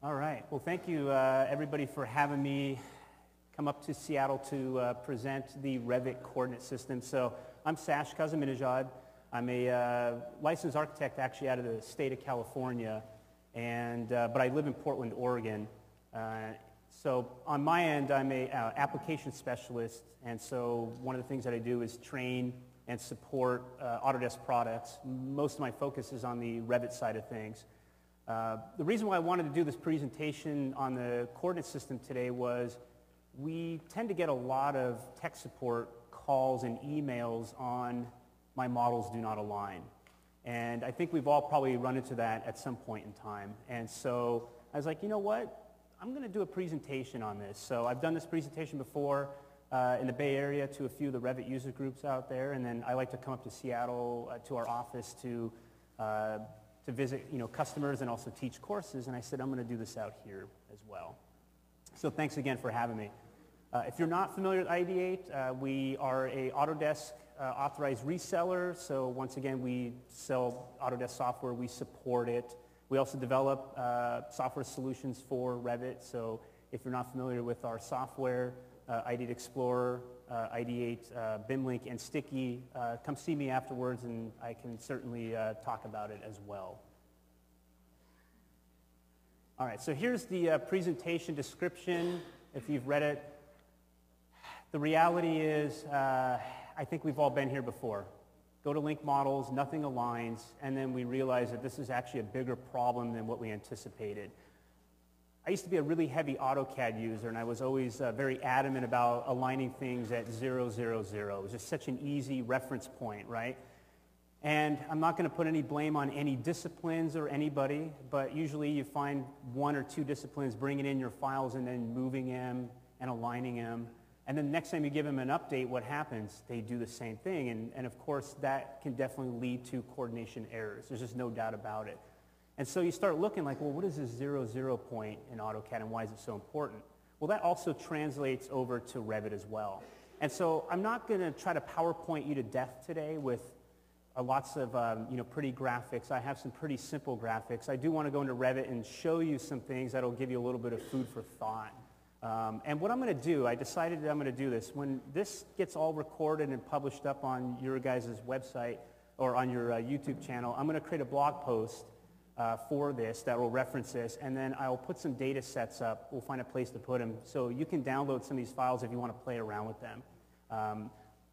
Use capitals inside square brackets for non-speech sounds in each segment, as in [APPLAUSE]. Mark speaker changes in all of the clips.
Speaker 1: All right. Well, thank you, uh, everybody, for having me come up to Seattle to uh, present the Revit coordinate system. So I'm Sash Kazeminejad. I'm a uh, licensed architect actually out of the state of California, and, uh, but I live in Portland, Oregon. Uh, so on my end, I'm a uh, application specialist, and so one of the things that I do is train and support Autodesk products. Most of my focus is on the Revit side of things. Uh, the reason why I wanted to do this presentation on the coordinate system today was we tend to get a lot of tech support calls and emails on my models do not align. And I think we've all probably run into that at some point in time. And so I was like, you know what? I'm going to do a presentation on this. So I've done this presentation before uh, in the Bay Area to a few of the Revit user groups out there. And then I like to come up to Seattle uh, to our office to uh, to visit you know, customers and also teach courses, and I said I'm going to do this out here as well. So thanks again for having me. Uh, if you're not familiar with Ideate, uh, we are a Autodesk uh, authorized reseller. So once again, we sell Autodesk software. We support it. We also develop uh, software solutions for Revit. So if you're not familiar with our software, uh, Ideate Explorer, uh, Ideate, uh, BIMLink, and Sticky, uh, come see me afterwards and I can certainly uh, talk about it as well. All right, so here's the uh, presentation description if you've read it. The reality is, uh, I think we've all been here before. Go to link models, nothing aligns, and then we realize that this is actually a bigger problem than what we anticipated. I used to be a really heavy AutoCAD user, and I was always uh, very adamant about aligning things at 000. It was just such an easy reference point, right? And I'm not going to put any blame on any disciplines or anybody, but usually you find one or two disciplines bringing in your files and then moving them and aligning them. And then the next time you give them an update, what happens? They do the same thing. And, and of course, that can definitely lead to coordination errors. There's just no doubt about it. And so you start looking like, well, what is this zero, zero point in AutoCAD and why is it so important? Well, that also translates over to Revit as well. And so I'm not going to try to PowerPoint you to death today with uh, lots of um, you know, pretty graphics. I have some pretty simple graphics. I do want to go into Revit and show you some things that will give you a little bit of food for thought. Um, and what I'm going to do, I decided that I'm going to do this. When this gets all recorded and published up on your guys' website or on your uh, YouTube channel, I'm going to create a blog post uh, for this that will reference this, and then I'll put some data sets up. We'll find a place to put them. So you can download some of these files if you want to play around with them. Um,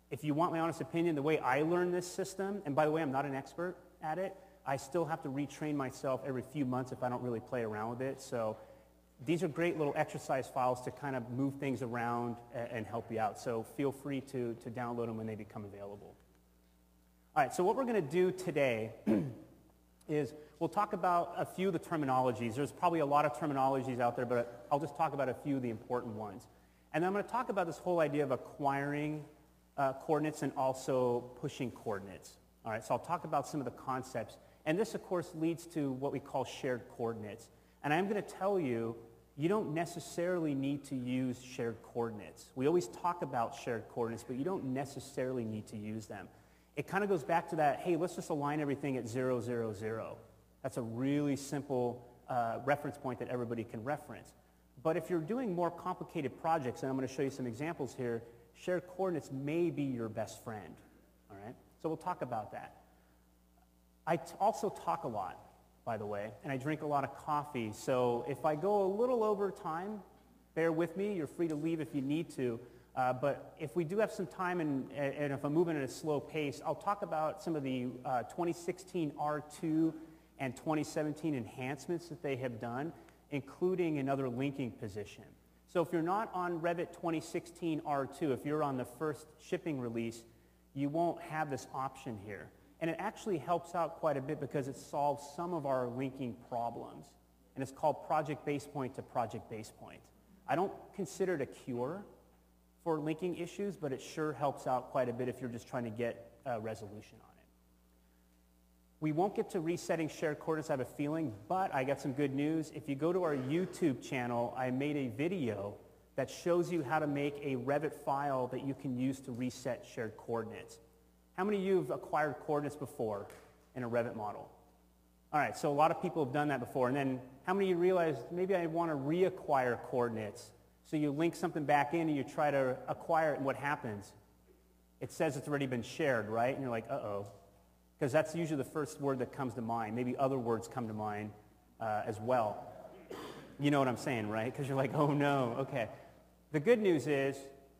Speaker 1: if you want my honest opinion, the way I learn this system, and by the way, I'm not an expert at it, I still have to retrain myself every few months if I don't really play around with it. So these are great little exercise files to kind of move things around and help you out. So feel free to, to download them when they become available. All right, so what we're going to do today [CLEARS THROAT] is we'll talk about a few of the terminologies. There's probably a lot of terminologies out there, but I'll just talk about a few of the important ones. And I'm going to talk about this whole idea of acquiring uh, coordinates and also pushing coordinates. All right, so I'll talk about some of the concepts. And this, of course, leads to what we call shared coordinates. And I'm going to tell you, you don't necessarily need to use shared coordinates. We always talk about shared coordinates, but you don't necessarily need to use them. It kind of goes back to that, hey, let's just align everything at 0, 0, 0. That's a really simple uh, reference point that everybody can reference. But if you're doing more complicated projects, and I'm going to show you some examples here, shared coordinates may be your best friend. All right? So we'll talk about that. I also talk a lot, by the way, and I drink a lot of coffee. So if I go a little over time, bear with me. You're free to leave if you need to. Uh, but if we do have some time and, and, if I'm moving at a slow pace, I'll talk about some of the uh, 2016 R2 and 2017 enhancements that they have done, including another linking position. So if you're not on Revit 2016 R2, if you're on the first shipping release, you won't have this option here. And it actually helps out quite a bit because it solves some of our linking problems. And it's called project base point to project base point. I don't consider it a cure for linking issues, but it sure helps out quite a bit if you're just trying to get a resolution on it. We won't get to resetting shared coordinates, I have a feeling, but I got some good news. If you go to our YouTube channel, I made a video that shows you how to make a Revit file that you can use to reset shared coordinates. How many of you have acquired coordinates before in a Revit model? All right, so a lot of people have done that before. And then how many of you realize maybe I want to reacquire coordinates? So you link something back in and you try to acquire it, and what happens? It says it's already been shared, right? And you're like, uh-oh. Because that's usually the first word that comes to mind. Maybe other words come to mind uh, as well. You know what I'm saying, right? Because you're like, oh no, okay. The good news is,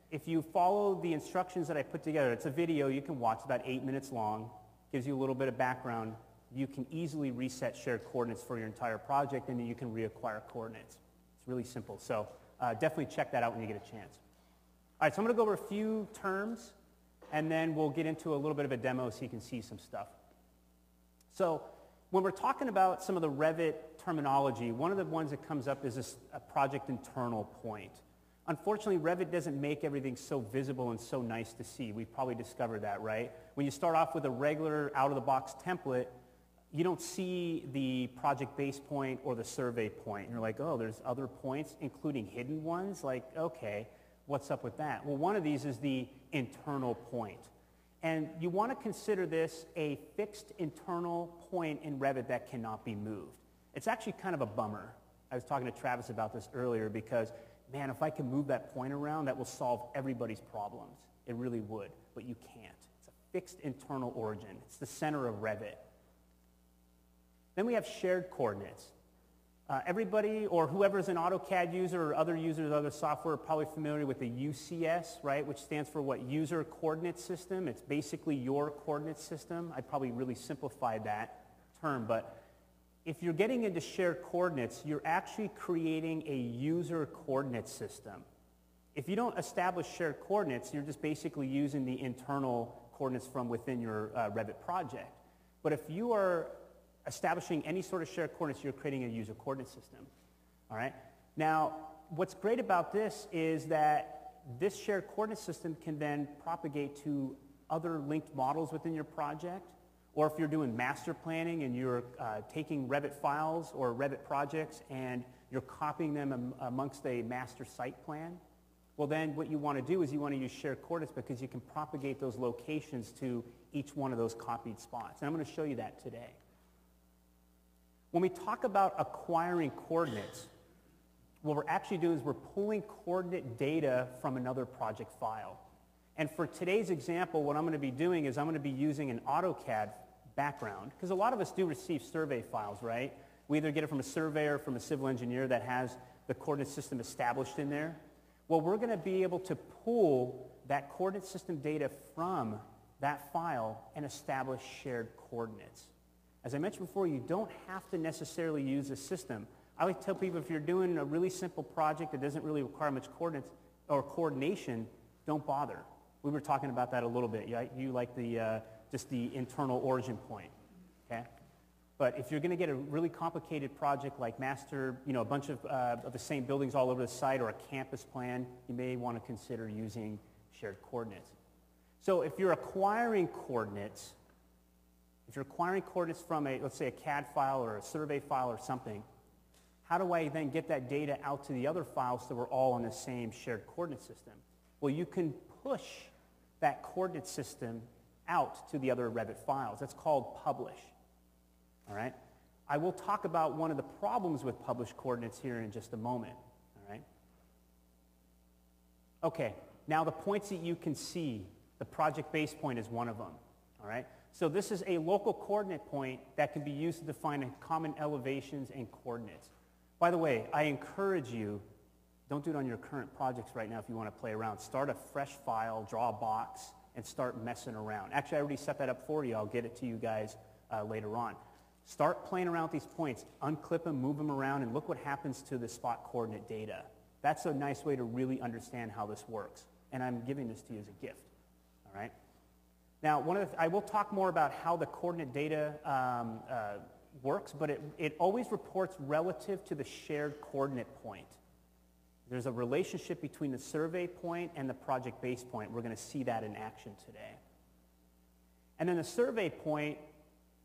Speaker 1: if you follow the instructions that I put together, it's a video you can watch, about eight minutes long, gives you a little bit of background you can easily reset shared coordinates for your entire project and then you can reacquire coordinates. It's really simple. So uh, definitely check that out when you get a chance. All right, so I'm going to go over a few terms and then we'll get into a little bit of a demo so you can see some stuff. So when we're talking about some of the Revit terminology, one of the ones that comes up is this, a project internal point. Unfortunately, Revit doesn't make everything so visible and so nice to see. We've probably discovered that, right? When you start off with a regular out-of-the-box template, you don't see the project base point or the survey point. And you're like, oh, there's other points, including hidden ones? Like, okay, what's up with that? Well, one of these is the internal point. And you want to consider this a fixed internal point in Revit that cannot be moved. It's actually kind of a bummer. I was talking to Travis about this earlier because, man, if I can move that point around, that will solve everybody's problems. It really would, but you can't. It's a fixed internal origin. It's the center of Revit. Then we have shared coordinates. Uh, everybody or whoever's an AutoCAD user or other users of other software are probably familiar with the UCS, right, which stands for what? User Coordinate System. It's basically your coordinate system. I probably really simplified that term, but if you're getting into shared coordinates, you're actually creating a user coordinate system. If you don't establish shared coordinates, you're just basically using the internal coordinates from within your uh, Revit project. But if you are establishing any sort of shared coordinates, you're creating a user coordinate system. All right? Now, what's great about this is that this shared coordinate system can then propagate to other linked models within your project. Or if you're doing master planning and you're uh, taking Revit files or Revit projects and you're copying them am amongst a master site plan, well then what you want to do is you want to use shared coordinates because you can propagate those locations to each one of those copied spots. And I'm going to show you that today. When we talk about acquiring coordinates, what we're actually doing is we're pulling coordinate data from another project file. And for today's example, what I'm going to be doing is I'm going to be using an AutoCAD background, because a lot of us do receive survey files, right? We either get it from a surveyor or from a civil engineer that has the coordinate system established in there. Well, we're going to be able to pull that coordinate system data from that file and establish shared coordinates. As I mentioned before, you don't have to necessarily use a system. I like to tell people if you're doing a really simple project that doesn't really require much coordinates or coordination, don't bother. We were talking about that a little bit. You, you like the, uh, just the internal origin point, okay? But if you're going to get a really complicated project like master, you know, a bunch of, uh, of the same buildings all over the site or a campus plan, you may want to consider using shared coordinates. So if you're acquiring coordinates, if you're acquiring coordinates from a, let's say, a CAD file or a survey file or something, how do I then get that data out to the other files so we're all on the same shared coordinate system? Well, you can push that coordinate system out to the other Revit files. That's called publish. All right? I will talk about one of the problems with published coordinates here in just a moment. All right? Okay, now the points that you can see, the project base point is one of them. All right? So this is a local coordinate point that can be used to define common elevations and coordinates. By the way, I encourage you, don't do it on your current projects right now if you want to play around. Start a fresh file, draw a box, and start messing around. Actually, I already set that up for you. I'll get it to you guys uh, later on. Start playing around with these points. Unclip them, move them around, and look what happens to the spot coordinate data. That's a nice way to really understand how this works. And I'm giving this to you as a gift. All right? Now, one of the, I will talk more about how the coordinate data um, uh, works, but it, it always reports relative to the shared coordinate point. There's a relationship between the survey point and the project base point. We're going to see that in action today. And then the survey point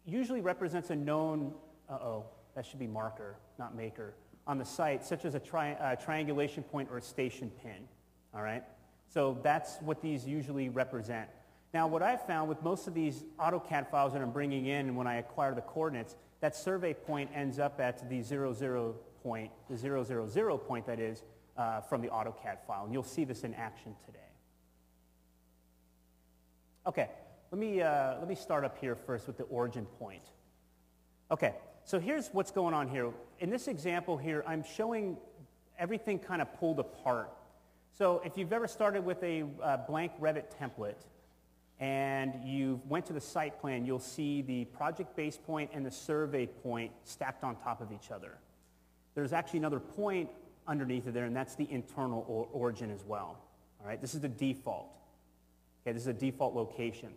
Speaker 1: usually represents a known, uh-oh, that should be marker, not maker, on the site, such as a tri uh, triangulation point or a station pin, all right? So that's what these usually represent. Now, what I've found with most of these AutoCAD files that I'm bringing in when I acquire the coordinates, that survey point ends up at the 00 point, the 000 point that is, uh, from the AutoCAD file. And you'll see this in action today. Okay, let me, uh, let me start up here first with the origin point. Okay, so here's what's going on here. In this example here, I'm showing everything kind of pulled apart. So if you've ever started with a uh, blank Revit template and you went to the site plan, you'll see the project base point and the survey point stacked on top of each other. There's actually another point underneath of there, and that's the internal or origin as well. All right, this is the default. Okay, this is a default location.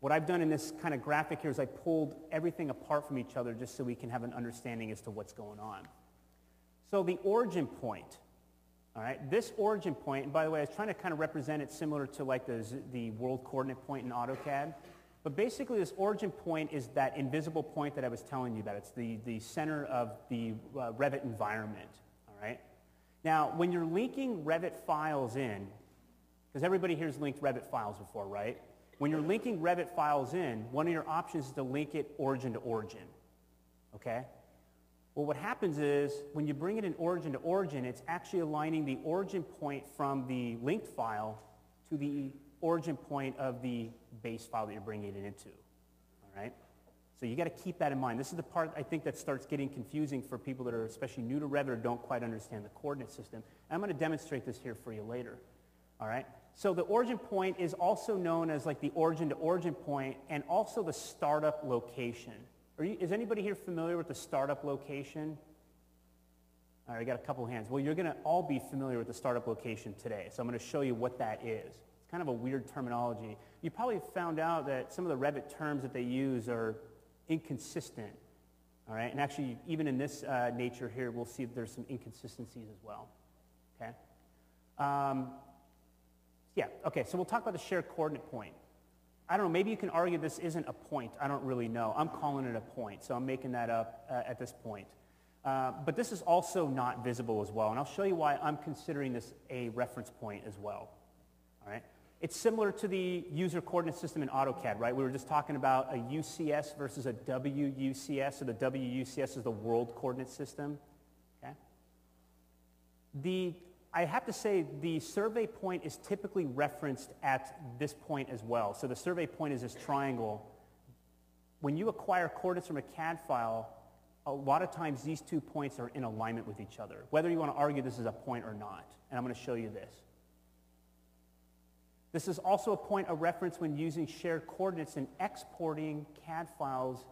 Speaker 1: What I've done in this kind of graphic here is I pulled everything apart from each other just so we can have an understanding as to what's going on. So the origin point, all right, this origin point, and by the way, I was trying to kind of represent it similar to like the, the world coordinate point in AutoCAD. But basically this origin point is that invisible point that I was telling you about. It's the, the center of the uh, Revit environment, all right? Now, when you're linking Revit files in, because everybody here's linked Revit files before, right? When you're linking Revit files in, one of your options is to link it origin to origin, okay? Well, what happens is when you bring it in origin to origin, it's actually aligning the origin point from the linked file to the origin point of the base file that you're bringing it into, all right? So you got to keep that in mind. This is the part I think that starts getting confusing for people that are especially new to Revit or don't quite understand the coordinate system. And I'm going to demonstrate this here for you later, all right? So the origin point is also known as like the origin to origin point and also the startup location. You, is anybody here familiar with the startup location? All right, I got a couple hands. Well, you're going to all be familiar with the startup location today. So I'm going to show you what that is. It's kind of a weird terminology. You probably found out that some of the Revit terms that they use are inconsistent. All right, and actually, even in this uh, nature here, we'll see that there's some inconsistencies as well. Okay. Um, yeah, okay, so we'll talk about the shared coordinate point. I don't know, maybe you can argue this isn't a point. I don't really know. I'm calling it a point, so I'm making that up uh, at this point. Uh, but this is also not visible as well, and I'll show you why I'm considering this a reference point as well. All right? It's similar to the user coordinate system in AutoCAD, right? We were just talking about a UCS versus a WUCS, so the WUCS is the world coordinate system. Okay? The I have to say the survey point is typically referenced at this point as well. So the survey point is this triangle. When you acquire coordinates from a CAD file, a lot of times these two points are in alignment with each other, whether you want to argue this is a point or not. And I'm going to show you this. This is also a point of reference when using shared coordinates and exporting CAD files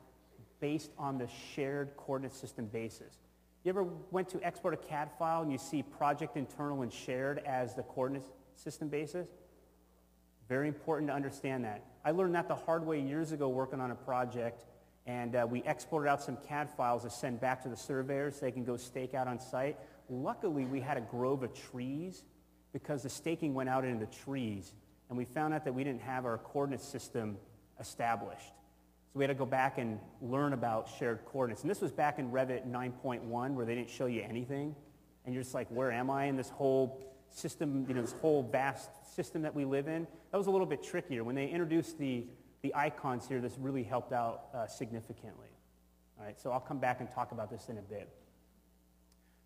Speaker 1: based on the shared coordinate system basis. You ever went to export a CAD file and you see project internal and shared as the coordinate system basis? Very important to understand that. I learned that the hard way years ago working on a project and uh, we exported out some CAD files to send back to the surveyors so they can go stake out on site. Luckily, we had a grove of trees because the staking went out into the trees and we found out that we didn't have our coordinate system established. So we had to go back and learn about shared coordinates. And this was back in Revit 9.1 where they didn't show you anything. And you're just like, where am I in this whole system, you know, this whole vast system that we live in? That was a little bit trickier. When they introduced the, the icons here, this really helped out uh, significantly. All right, so I'll come back and talk about this in a bit.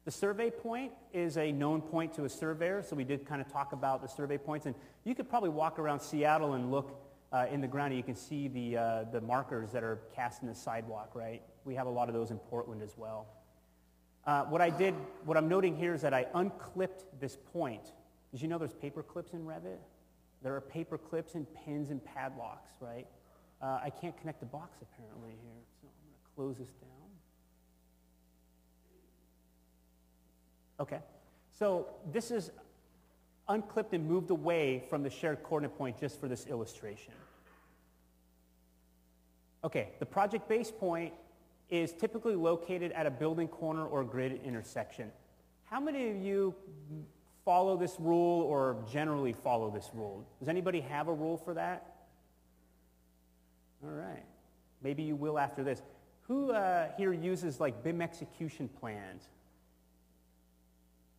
Speaker 1: The survey point is a known point to a surveyor, so we did kind of talk about the survey points. And you could probably walk around Seattle and look uh, in the ground, you can see the, uh, the markers that are cast in the sidewalk, right? We have a lot of those in Portland as well. Uh, what I did, what I'm noting here is that I unclipped this point. Did you know there's paper clips in Revit? There are paper clips and pins and padlocks, right? Uh, I can't connect the box apparently here, so I'm going to close this down. Okay, so this is unclipped and moved away from the shared coordinate point just for this illustration. Okay, the project base point is typically located at a building corner or grid intersection. How many of you follow this rule or generally follow this rule? Does anybody have a rule for that? All right. Maybe you will after this. Who uh, here uses like BIM execution plans?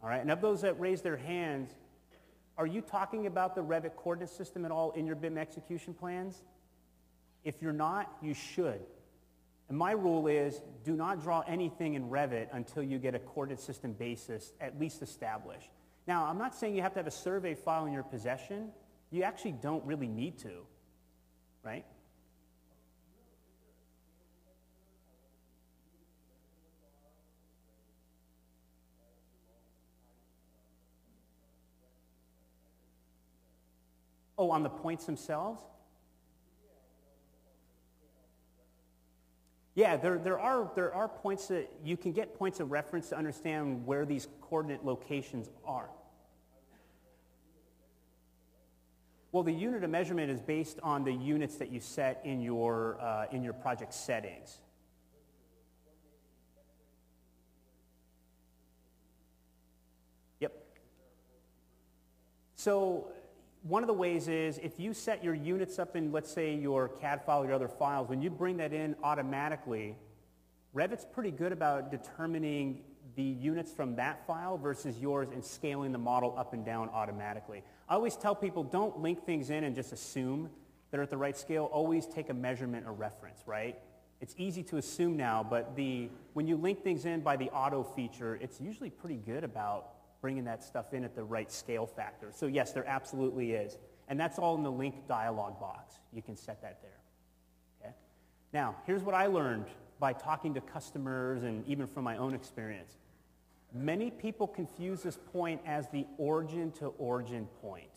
Speaker 1: All right, and of those that raise their hands, are you talking about the Revit coordinate system at all in your BIM execution plans? If you're not, you should. And my rule is do not draw anything in Revit until you get a coordinate system basis at least established. Now, I'm not saying you have to have a survey file in your possession. You actually don't really need to, right? Oh, on the points themselves? Yeah, there, there, are, there are points that you can get points of reference to understand where these coordinate locations are. Well, the unit of measurement is based on the units that you set in your, uh, in your project settings. Yep. So one of the ways is if you set your units up in, let's say, your CAD file or your other files, when you bring that in automatically, Revit's pretty good about determining the units from that file versus yours and scaling the model up and down automatically. I always tell people don't link things in and just assume they're at the right scale. Always take a measurement or reference, right? It's easy to assume now, but the, when you link things in by the auto feature, it's usually pretty good about bringing that stuff in at the right scale factor. So yes, there absolutely is. And that's all in the link dialog box. You can set that there. Okay? Now, here's what I learned by talking to customers and even from my own experience. Many people confuse this point as the origin to origin point.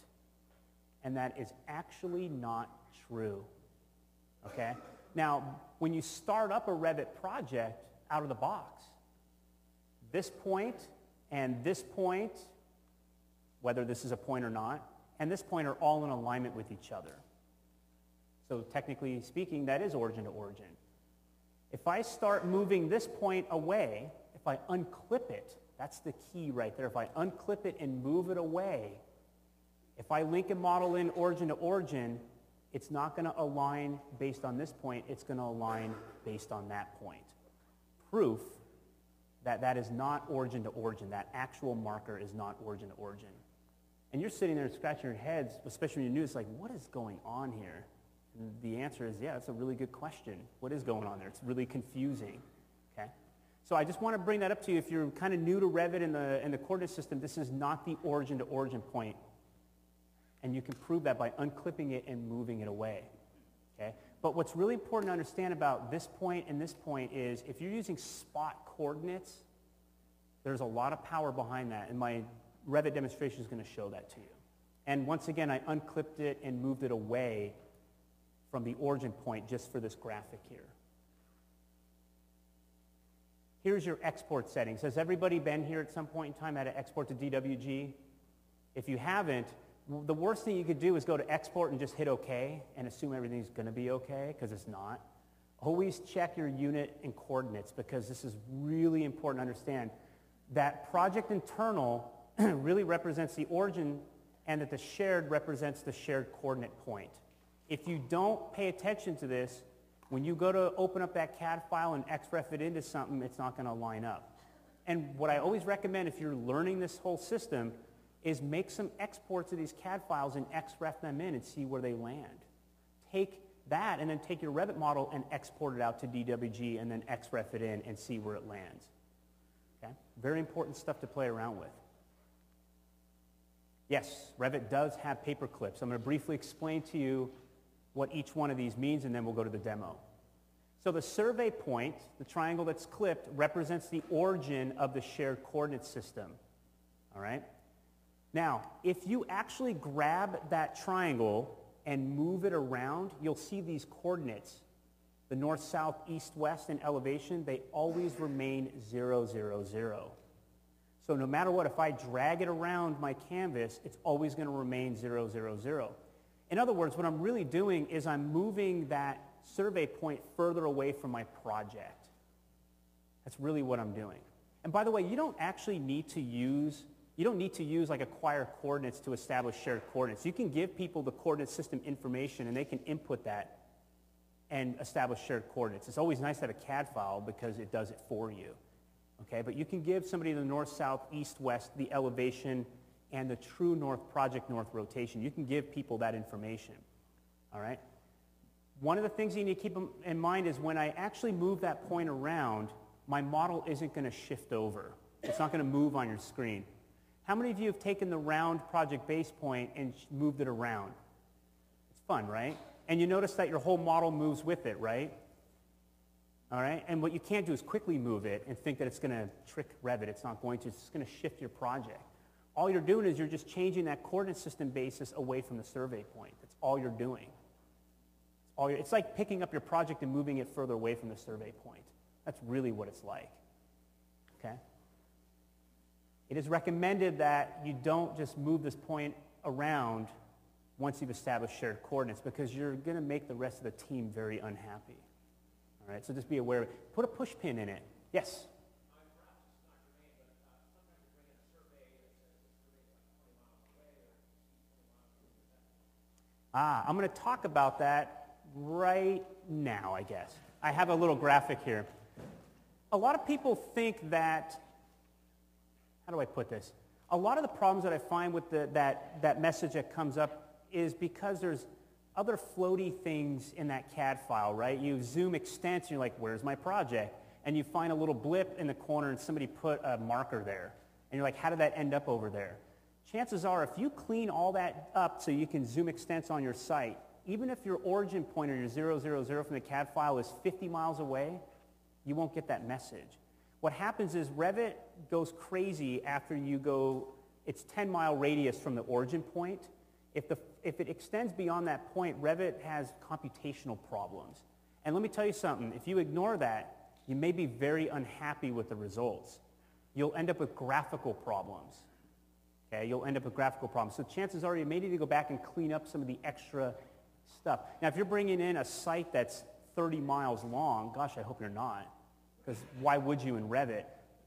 Speaker 1: And that is actually not true. Okay? Now, when you start up a Revit project out of the box, this point and this point, whether this is a point or not, and this point are all in alignment with each other. So technically speaking, that is origin to origin. If I start moving this point away, if I unclip it, that's the key right there. If I unclip it and move it away, if I link a model in origin to origin, it's not going to align based on this point. It's going to align based on that point. Proof that that is not origin to origin. That actual marker is not origin to origin. And you're sitting there scratching your heads, especially when you're new, it's like, what is going on here? And the answer is, yeah, that's a really good question. What is going on there? It's really confusing. Okay? So I just want to bring that up to you. If you're kind of new to Revit and the, and the coordinate system, this is not the origin to origin point. And you can prove that by unclipping it and moving it away. Okay? But what's really important to understand about this point and this point is if you're using spot coordinates, there's a lot of power behind that. And my Revit demonstration is going to show that to you. And once again, I unclipped it and moved it away from the origin point just for this graphic here. Here's your export settings. Has everybody been here at some point in time had to export to DWG? If you haven't, the worst thing you could do is go to export and just hit OK and assume everything's going to be OK because it's not. Always check your unit and coordinates because this is really important to understand. That project internal [CLEARS THROAT] really represents the origin and that the shared represents the shared coordinate point. If you don't pay attention to this, when you go to open up that CAD file and XREF it into something, it's not going to line up. And what I always recommend if you're learning this whole system is make some exports of these CAD files and XREF them in and see where they land. Take that and then take your Revit model and export it out to DWG and then XREF it in and see where it lands. Okay? Very important stuff to play around with. Yes, Revit does have paper clips. I'm going to briefly explain to you what each one of these means and then we'll go to the demo. So the survey point, the triangle that's clipped, represents the origin of the shared coordinate system. All right? Now, if you actually grab that triangle and move it around, you'll see these coordinates. The north, south, east, west, and elevation, they always remain 0, 0, 0. So no matter what, if I drag it around my canvas, it's always going to remain 0, 0, 0. In other words, what I'm really doing is I'm moving that survey point further away from my project. That's really what I'm doing. And by the way, you don't actually need to use you don't need to use like acquire coordinates to establish shared coordinates. You can give people the coordinate system information and they can input that and establish shared coordinates. It's always nice to have a CAD file because it does it for you. Okay, but you can give somebody the north, south, east, west, the elevation, and the true north project north rotation. You can give people that information. All right? One of the things you need to keep in mind is when I actually move that point around, my model isn't going to shift over. It's not going to move on your screen. How many of you have taken the round project base point and moved it around? It's fun, right? And you notice that your whole model moves with it, right? All right? And what you can't do is quickly move it and think that it's going to trick Revit. It's not going to. It's just going to shift your project. All you're doing is you're just changing that coordinate system basis away from the survey point. That's all you're doing. It's, all you're, it's like picking up your project and moving it further away from the survey point. That's really what it's like. It is recommended that you don't just move this point around once you've established shared coordinates because you're going to make the rest of the team very unhappy. All right, so just be aware of it. Put a push pin in it. Yes? Ah, I'm going to talk about that right now, I guess. I have a little graphic here. A lot of people think that, how do I put this? A lot of the problems that I find with the, that, that message that comes up is because there's other floaty things in that CAD file, right? You zoom extents and you're like, where's my project? And you find a little blip in the corner and somebody put a marker there. And you're like, how did that end up over there? Chances are if you clean all that up so you can zoom extents on your site, even if your origin point or your 000 from the CAD file is 50 miles away, you won't get that message. What happens is Revit goes crazy after you go, it's 10 mile radius from the origin point, if, the, if it extends beyond that point, Revit has computational problems. And let me tell you something, if you ignore that, you may be very unhappy with the results. You'll end up with graphical problems. Okay, you'll end up with graphical problems. So chances are you may need to go back and clean up some of the extra stuff. Now, if you're bringing in a site that's 30 miles long, gosh, I hope you're not. Because why would you in Revit?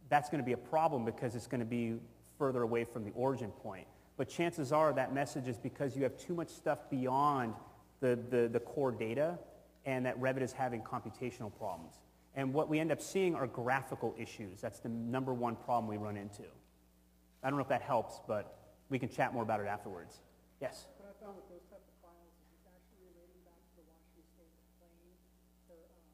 Speaker 1: That's going to be a problem because it's going to be further away from the origin point. But chances are that message is because you have too much stuff beyond the, the, the core data and that Revit is having computational problems. And what we end up seeing are graphical issues. That's the number one problem we run into. I don't know if that helps, but we can chat more about it afterwards. Yes?
Speaker 2: What I found with those type of files is it's actually relating back to the Washington State plane for um,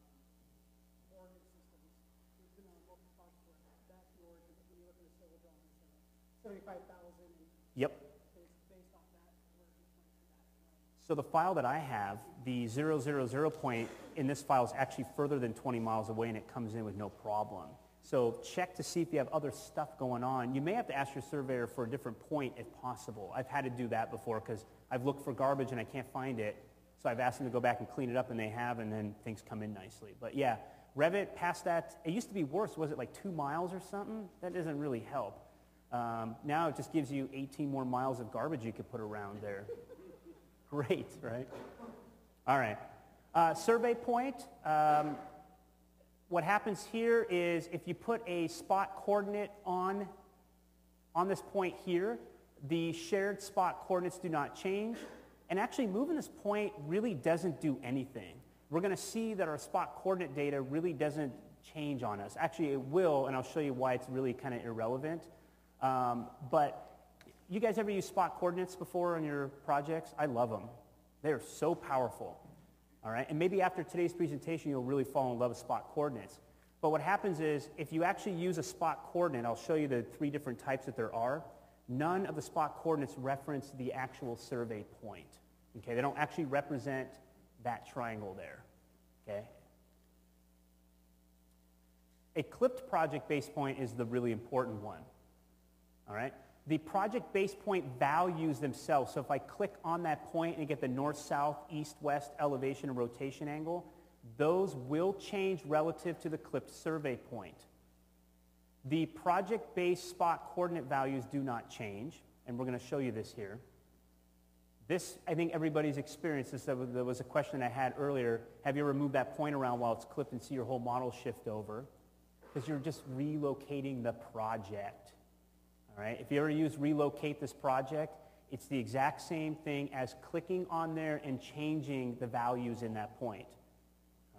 Speaker 2: mortgage systems. There's been a multiple projects where that's the origin, but when you look at the civil drawings, uh, 75,000 and
Speaker 1: Yep. So the file that I have, the 000 point in this file is actually further than 20 miles away and it comes in with no problem. So check to see if you have other stuff going on. You may have to ask your surveyor for a different point if possible. I've had to do that before because I've looked for garbage and I can't find it. So I've asked them to go back and clean it up and they have and then things come in nicely. But yeah, Revit past that, it used to be worse. Was it like two miles or something? That doesn't really help. Um, now it just gives you 18 more miles of garbage you could put around there. [LAUGHS] Great, right? All right. Uh, survey point. Um, what happens here is if you put a spot coordinate on, on this point here, the shared spot coordinates do not change. And actually moving this point really doesn't do anything. We're going to see that our spot coordinate data really doesn't change on us. Actually, it will, and I'll show you why it's really kind of irrelevant. Um, but you guys ever use spot coordinates before on your projects? I love them. They're so powerful. All right? And maybe after today's presentation, you'll really fall in love with spot coordinates. But what happens is, if you actually use a spot coordinate, I'll show you the three different types that there are. None of the spot coordinates reference the actual survey point. Okay? They don't actually represent that triangle there. Okay? A clipped project base point is the really important one. All right? The project base point values themselves. So if I click on that point and get the north, south, east, west elevation and rotation angle, those will change relative to the clipped survey point. The project base spot coordinate values do not change, and we're going to show you this here. This, I think everybody's experienced this. There was a question I had earlier. Have you ever moved that point around while it's clipped and see your whole model shift over? Because you're just relocating the project. All right? If you ever use relocate this project, it's the exact same thing as clicking on there and changing the values in that point.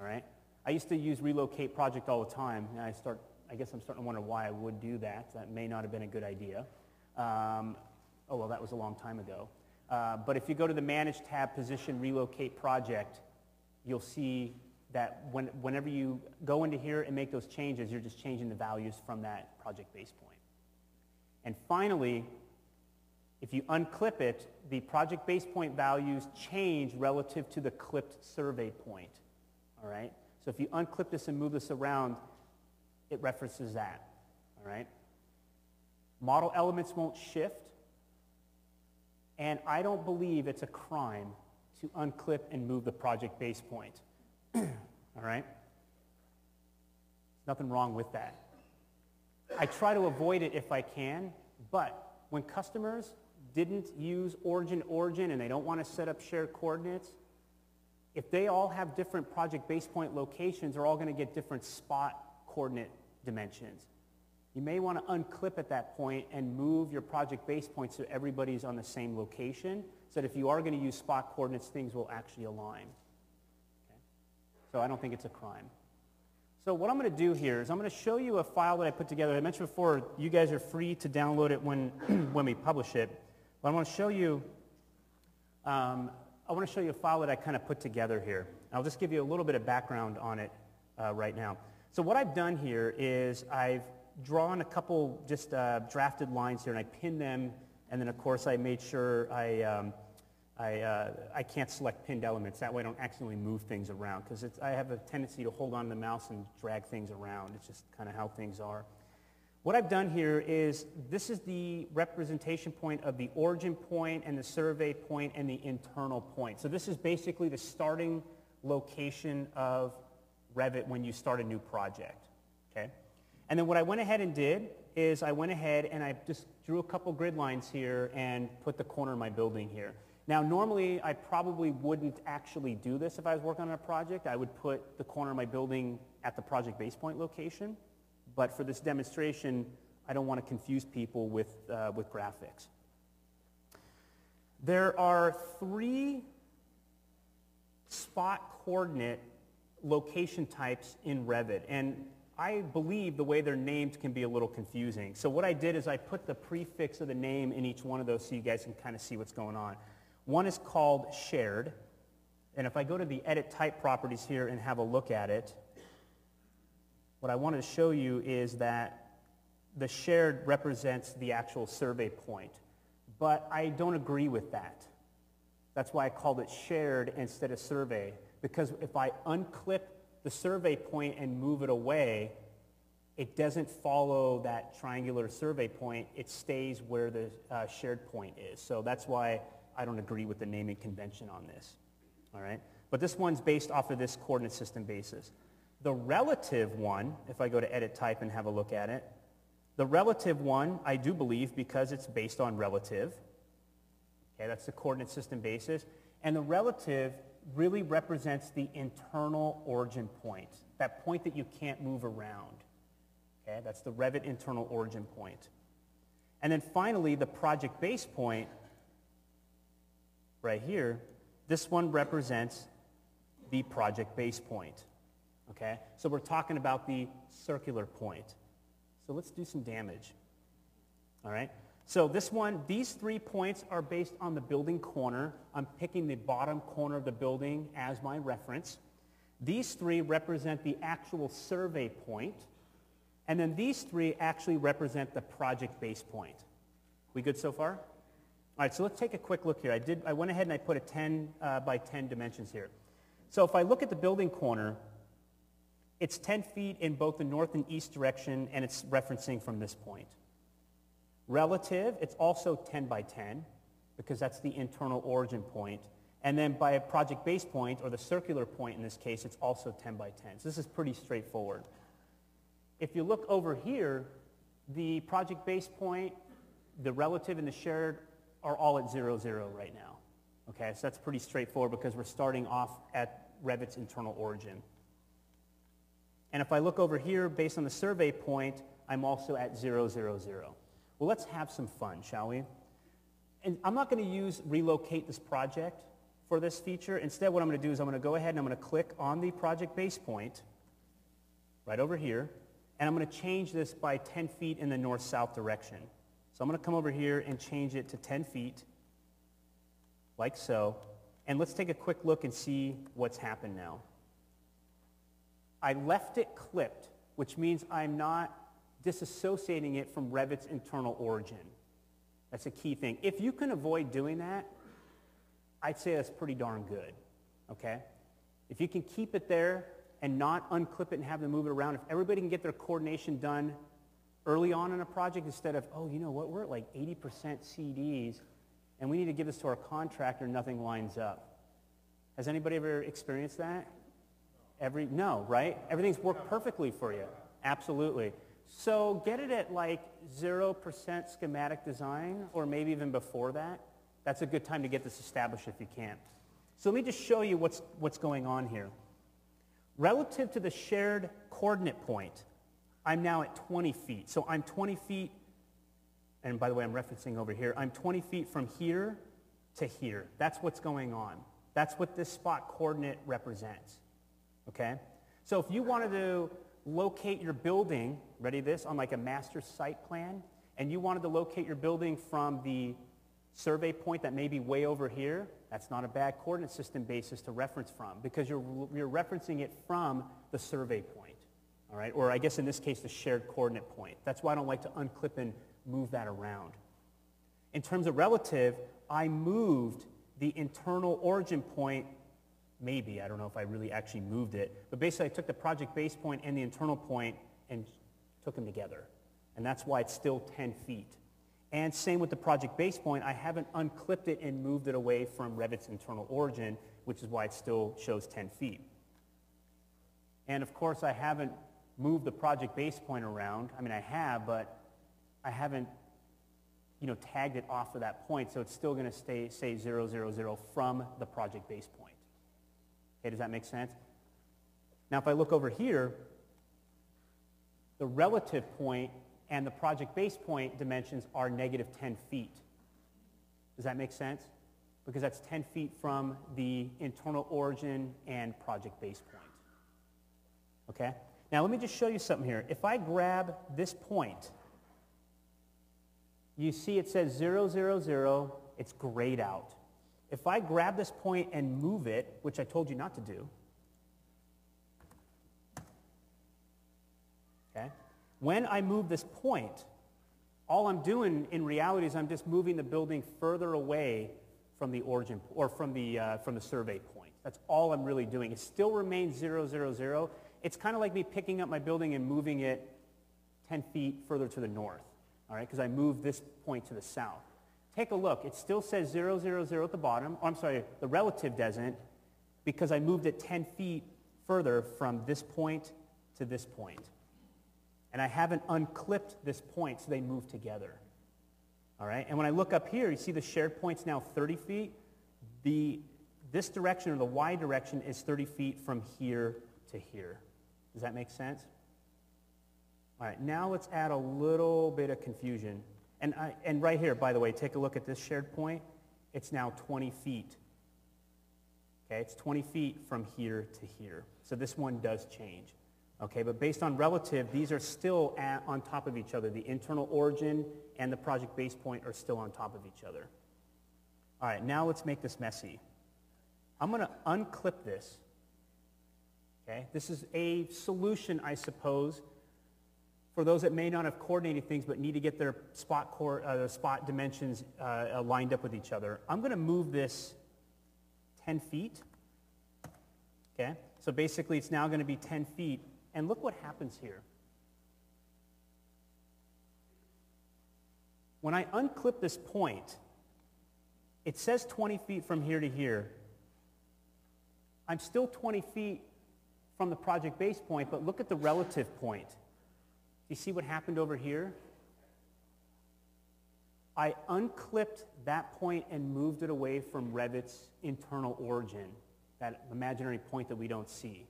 Speaker 1: All right? I used to use relocate project all the time, and I start, I guess I'm starting to wonder why I would do that. That may not have been a good idea. Um, oh, well, that was a long time ago. Uh, but if you go to the Manage tab, Position Relocate Project, you'll see that when, whenever you go into here and make those changes, you're just changing the values from that project base point. And finally, if you unclip it, the project base point values change relative to the clipped survey point. All right? So if you unclip this and move this around, it references that. All right? Model elements won't shift. And I don't believe it's a crime to unclip and move the project base point. [CLEARS THROAT] All right? Nothing wrong with that. I try to avoid it if I can, but when customers didn't use origin origin and they don't want to set up shared coordinates, if they all have different project base point locations, they're all going to get different spot coordinate dimensions. You may want to unclip at that point and move your project base point so everybody's on the same location so that if you are going to use spot coordinates, things will actually align. Okay? So I don't think it's a crime. So what I'm going to do here is I'm going to show you a file that I put together. I mentioned before, you guys are free to download it when, [CLEARS THROAT] when we publish it. But I want to show you, um, I want to show you a file that I kind of put together here. I'll just give you a little bit of background on it uh, right now. So what I've done here is I've drawn a couple just uh, drafted lines here and I pinned them and then of course I made sure I, um, I, uh, I can't select pinned elements. That way I don't accidentally move things around because I have a tendency to hold on to the mouse and drag things around. It's just kind of how things are. What I've done here is this is the representation point of the origin point and the survey point and the internal point. So this is basically the starting location of Revit when you start a new project. Okay? And then what I went ahead and did is I went ahead and I just drew a couple grid lines here and put the corner of my building here. Now, normally, I probably wouldn't actually do this if I was working on a project. I would put the corner of my building at the project base point location. But for this demonstration, I don't want to confuse people with, uh, with graphics. There are three spot coordinate location types in Revit. And I believe the way they're named can be a little confusing. So what I did is I put the prefix of the name in each one of those so you guys can kind of see what's going on. One is called shared. And if I go to the edit type properties here and have a look at it, what I wanted to show you is that the shared represents the actual survey point. But I don't agree with that. That's why I called it shared instead of survey. Because if I unclip the survey point and move it away, it doesn't follow that triangular survey point. It stays where the uh, shared point is. So that's why I don't agree with the naming convention on this. All right? But this one's based off of this coordinate system basis. The relative one, if I go to edit type and have a look at it, the relative one, I do believe because it's based on relative. Okay, that's the coordinate system basis. And the relative really represents the internal origin point, that point that you can't move around. Okay, that's the Revit internal origin point. And then finally, the project base point, right here, this one represents the project base point. Okay? So we're talking about the circular point. So let's do some damage. All right? So this one, these three points are based on the building corner. I'm picking the bottom corner of the building as my reference. These three represent the actual survey point. And then these three actually represent the project base point. We good so far? All right, so let's take a quick look here. I, did, I went ahead and I put a 10 uh, by 10 dimensions here. So if I look at the building corner, it's 10 feet in both the north and east direction, and it's referencing from this point. Relative, it's also 10 by 10, because that's the internal origin point. And then by a project base point, or the circular point in this case, it's also 10 by 10. So this is pretty straightforward. If you look over here, the project base point, the relative, and the shared are all at 0, 0 right now. Okay, so that's pretty straightforward because we're starting off at Revit's internal origin. And if I look over here, based on the survey point, I'm also at 0, 0, 0. Well, let's have some fun, shall we? And I'm not going to use relocate this project for this feature. Instead, what I'm going to do is I'm going to go ahead and I'm going to click on the project base point right over here, and I'm going to change this by 10 feet in the north-south direction. So I'm going to come over here and change it to 10 feet, like so, And let's take a quick look and see what's happened now. I left it clipped, which means I'm not disassociating it from Revit's internal origin. That's a key thing. If you can avoid doing that, I'd say that's pretty darn good, okay? If you can keep it there and not unclip it and have them move it around, if everybody can get their coordination done early on in a project instead of, oh, you know what, we're at like 80% CDs and we need to give this to our contractor, nothing lines up. Has anybody ever experienced that? Every, no, right? Everything's worked perfectly for you. Absolutely. So get it at like 0% schematic design or maybe even before that. That's a good time to get this established if you can. So let me just show you what's, what's going on here. Relative to the shared coordinate point, I'm now at 20 feet. So I'm 20 feet, and by the way, I'm referencing over here. I'm 20 feet from here to here. That's what's going on. That's what this spot coordinate represents. Okay? So if you wanted to locate your building, ready this, on like a master site plan, and you wanted to locate your building from the survey point that may be way over here, that's not a bad coordinate system basis to reference from because you're, you're referencing it from the survey point, all right? Or I guess in this case, the shared coordinate point. That's why I don't like to unclip and move that around. In terms of relative, I moved the internal origin point, maybe, I don't know if I really actually moved it, but basically I took the project base point and the internal point and took them together. And that's why it's still 10 feet. And same with the project base point, I haven't unclipped it and moved it away from Revit's internal origin, which is why it still shows 10 feet. And of course, I haven't moved the project base point around. I mean, I have, but I haven't, you know, tagged it off of that point, so it's still going to stay, say 000 from the project base point. Okay, does that make sense? Now, if I look over here, the relative point and the project base point dimensions are negative 10 feet. Does that make sense? Because that's 10 feet from the internal origin and project base point. Okay? Now let me just show you something here. If I grab this point, you see it says 000, it's grayed out. If I grab this point and move it, which I told you not to do, okay? When I move this point, all I'm doing in reality is I'm just moving the building further away from the origin or from the, uh, from the survey point. That's all I'm really doing. It still remains 000. It's kind of like me picking up my building and moving it 10 feet further to the north, all right, because I moved this point to the south. Take a look. It still says 000 at the bottom. Oh, I'm sorry, the relative doesn't because I moved it 10 feet further from this point to this point. And I haven't unclipped this point so they move together. All right? And when I look up here, you see the shared point's now 30 feet. The, this direction, or the y direction, is 30 feet from here to here. Does that make sense? All right, now let's add a little bit of confusion. And, I, and right here, by the way, take a look at this shared point. It's now 20 feet. Okay, it's 20 feet from here to here. So this one does change. Okay, but based on relative, these are still at, on top of each other. The internal origin and the project base point are still on top of each other. All right, now let's make this messy. I'm going to unclip this. Okay, this is a solution, I suppose, for those that may not have coordinated things but need to get their spot, core, uh, spot dimensions uh, lined up with each other. I'm going to move this 10 feet. Okay, so basically it's now going to be 10 feet and look what happens here. When I unclip this point, it says 20 feet from here to here. I'm still 20 feet from the project base point, but look at the relative point. You see what happened over here? I unclipped that point and moved it away from Revit's internal origin, that imaginary point that we don't see.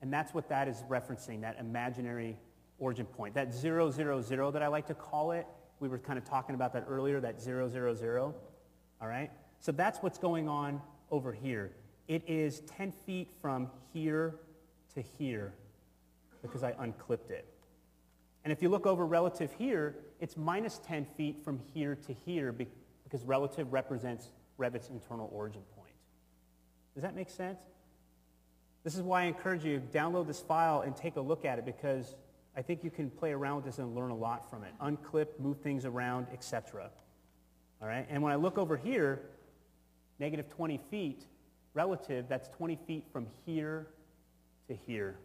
Speaker 1: And that's what that is referencing, that imaginary origin point. That 000 that I like to call it, we were kind of talking about that earlier, that 000. All right? So that's what's going on over here. It is 10 feet from here to here because I unclipped it. And if you look over relative here, it's minus 10 feet from here to here because relative represents Revit's internal origin point. Does that make sense? This is why I encourage you to download this file and take a look at it because I think you can play around with this and learn a lot from it. Unclip, move things around, etc. All right? And when I look over here, negative 20 feet relative, that's 20 feet from here to here.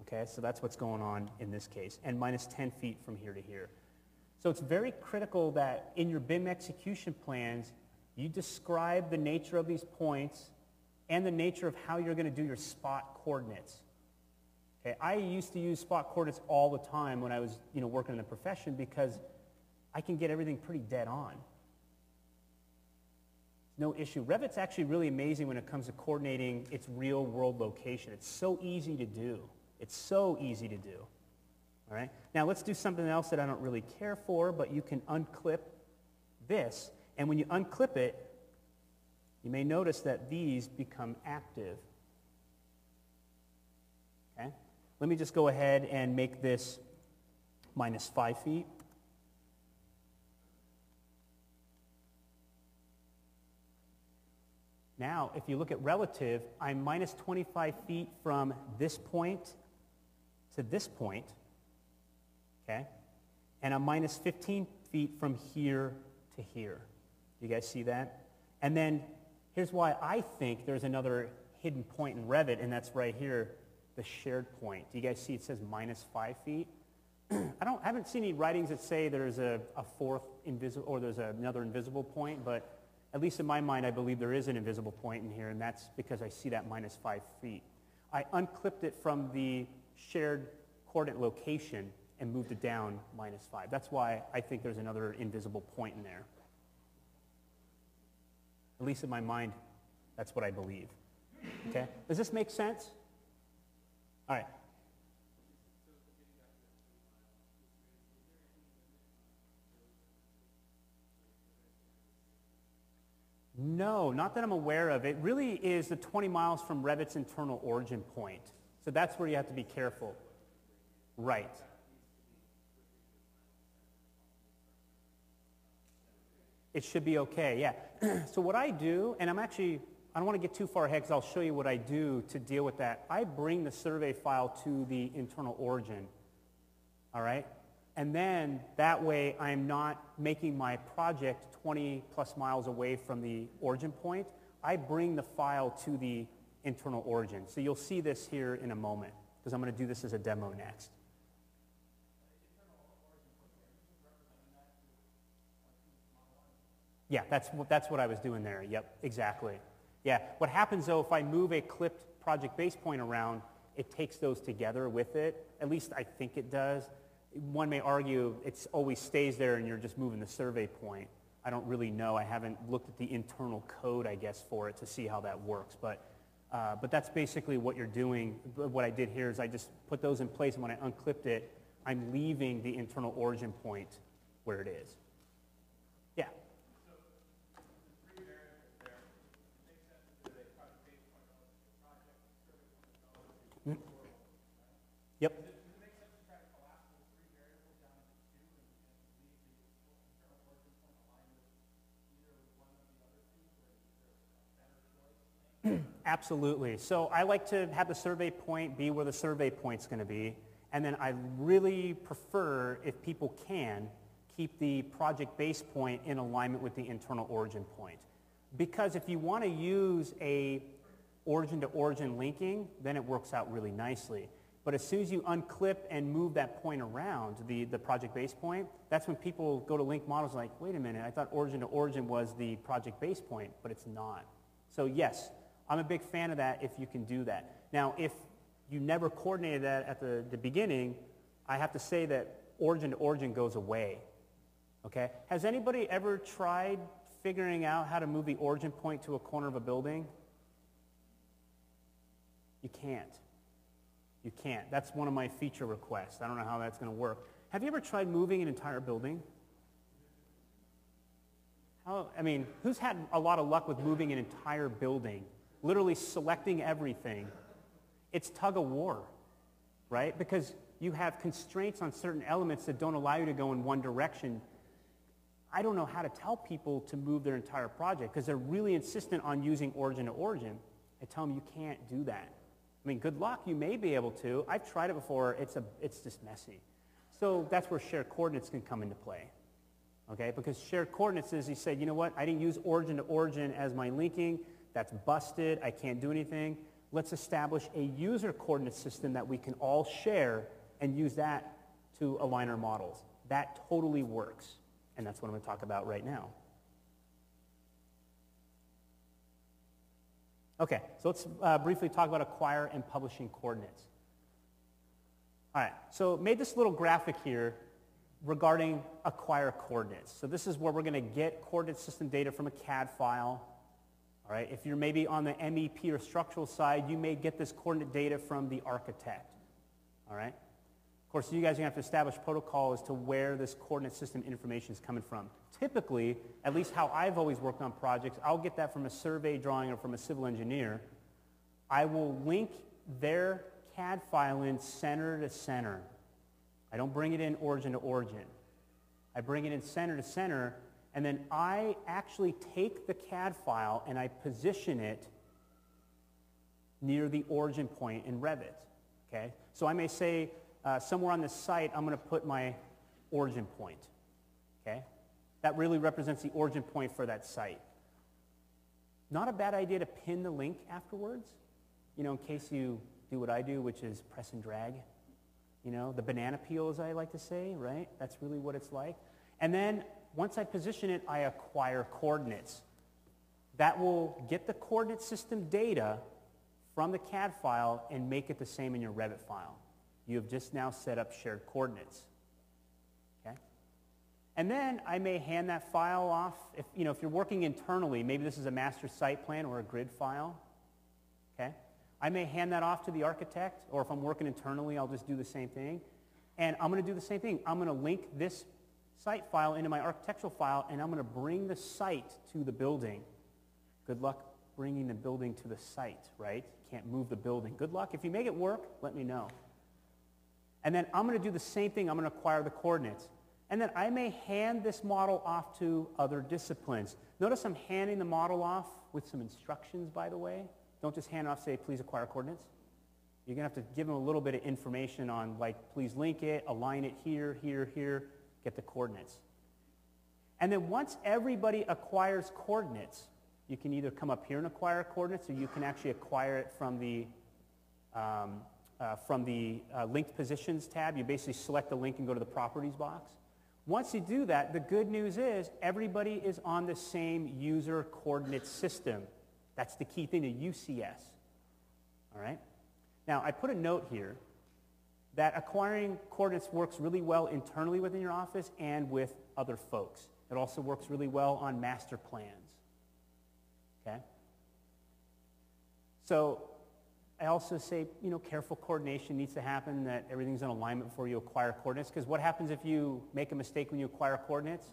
Speaker 1: Okay, so that's what's going on in this case, and minus 10 feet from here to here. So it's very critical that in your BIM execution plans, you describe the nature of these points and the nature of how you're going to do your spot coordinates. Okay, I used to use spot coordinates all the time when I was you know, working in the profession because I can get everything pretty dead on. No issue. Revit's actually really amazing when it comes to coordinating its real world location. It's so easy to do. It's so easy to do. All right? Now let's do something else that I don't really care for, but you can unclip this. And when you unclip it, you may notice that these become active. Okay? Let me just go ahead and make this minus 5 feet. Now, if you look at relative, I'm minus 25 feet from this point to this point, okay? And I'm minus 15 feet from here to here. Do you guys see that? And then here's why I think there's another hidden point in Revit, and that's right here, the shared point. Do you guys see it says minus 5 feet? [CLEARS THROAT] I, don't, I haven't seen any writings that say there's a, a fourth invisible, or there's another invisible point, but at least in my mind, I believe there is an invisible point in here, and that's because I see that minus 5 feet. I unclipped it from the shared coordinate location and moved it down minus 5. That's why I think there's another invisible point in there. At least in my mind, that's what I believe. Okay? Does this make sense? All right. No, not that I'm aware of. It really is the 20 miles from Revit's internal origin point. So that's where you have to be careful. Right. It should be okay, yeah. [CLEARS THROAT] so what I do, and I'm actually, I don't want to get too far ahead because I'll show you what I do to deal with that. I bring the survey file to the internal origin, all right? And then that way I'm not making my project 20 plus miles away from the origin point. I bring the file to the internal origin. So you'll see this here in a moment because I'm going to do this as a demo next. Yeah, that's, that's what I was doing there. Yep, exactly. Yeah, what happens though if I move a clipped project base point around, it takes those together with it. At least I think it does. One may argue it always stays there and you're just moving the survey point. I don't really know. I haven't looked at the internal code, I guess, for it to see how that works. But, uh, but that's basically what you're doing. What I did here is I just put those in place, and when I unclipped it, I'm leaving the internal origin point where it is. Absolutely. So I like to have the survey point be where the survey point's going to be. And then I really prefer, if people can, keep the project base point in alignment with the internal origin point. Because if you want to use a origin to origin linking, then it works out really nicely. But as soon as you unclip and move that point around, the, the project base point, that's when people go to link models like, wait a minute, I thought origin to origin was the project base point, but it's not. So yes, I'm a big fan of that if you can do that. Now, if you never coordinated that at the, the beginning, I have to say that origin to origin goes away. Okay? Has anybody ever tried figuring out how to move the origin point to a corner of a building? You can't. You can't. That's one of my feature requests. I don't know how that's going to work. Have you ever tried moving an entire building? How, I mean, who's had a lot of luck with moving an entire building? Literally selecting everything, it's tug of war, right? Because you have constraints on certain elements that don't allow you to go in one direction. I don't know how to tell people to move their entire project because they're really insistent on using origin to origin. I tell them you can't do that. I mean, good luck. You may be able to. I've tried it before. It's, a, it's just messy. So that's where shared coordinates can come into play. Okay, because shared coordinates is he said, you know what, I didn't use origin to origin as my linking. That's busted. I can't do anything. Let's establish a user coordinate system that we can all share and use that to align our models. That totally works. And that's what I'm going to talk about right now. Okay, so let's uh, briefly talk about acquire and publishing coordinates. All right, so made this little graphic here regarding acquire coordinates. So this is where we're going to get coordinate system data from a CAD file. All right, if you're maybe on the MEP or structural side, you may get this coordinate data from the architect. All right? Of course, you guys are going to have to establish protocol as to where this coordinate system information is coming from. Typically, at least how I've always worked on projects, I'll get that from a survey drawing or from a civil engineer. I will link their CAD file in center to center. I don't bring it in origin to origin. I bring it in center to center, and then I actually take the CAD file and I position it near the origin point in Revit. Okay? So I may say uh, somewhere on the site, I'm going to put my origin point. Okay? That really represents the origin point for that site. Not a bad idea to pin the link afterwards, you know, in case you do what I do, which is press and drag. You know, the banana peel, as I like to say, right? That's really what it's like. And then once I position it, I acquire coordinates. That will get the coordinate system data from the CAD file and make it the same in your Revit file. You have just now set up shared coordinates. Okay? And then I may hand that file off. If, you know, if you're working internally, maybe this is a master site plan or a grid file. Okay? I may hand that off to the architect, or if I'm working internally, I'll just do the same thing. And I'm going to do the same thing. I'm going to link this site file into my architectural file, and I'm going to bring the site to the building. Good luck bringing the building to the site, right? Can't move the building. Good luck. If you make it work, let me know. And then I'm going to do the same thing. I'm going to acquire the coordinates. And then I may hand this model off to other disciplines. Notice I'm handing the model off with some instructions, by the way. Don't just hand off, say, please acquire coordinates. You're going to have to give them a little bit of information on, like, please link it, align it here, here, here, get the coordinates. And then once everybody acquires coordinates, you can either come up here and acquire coordinates, or you can actually acquire it from the, um, uh, from the uh, linked positions tab. You basically select the link and go to the properties box. Once you do that, the good news is everybody is on the same user coordinate system. That's the key thing to UCS. All right? Now, I put a note here that acquiring coordinates works really well internally within your office and with other folks. It also works really well on master plans. Okay? So I also say, you know, careful coordination needs to happen, that everything's in alignment before you acquire coordinates. Because what happens if you make a mistake when you acquire coordinates?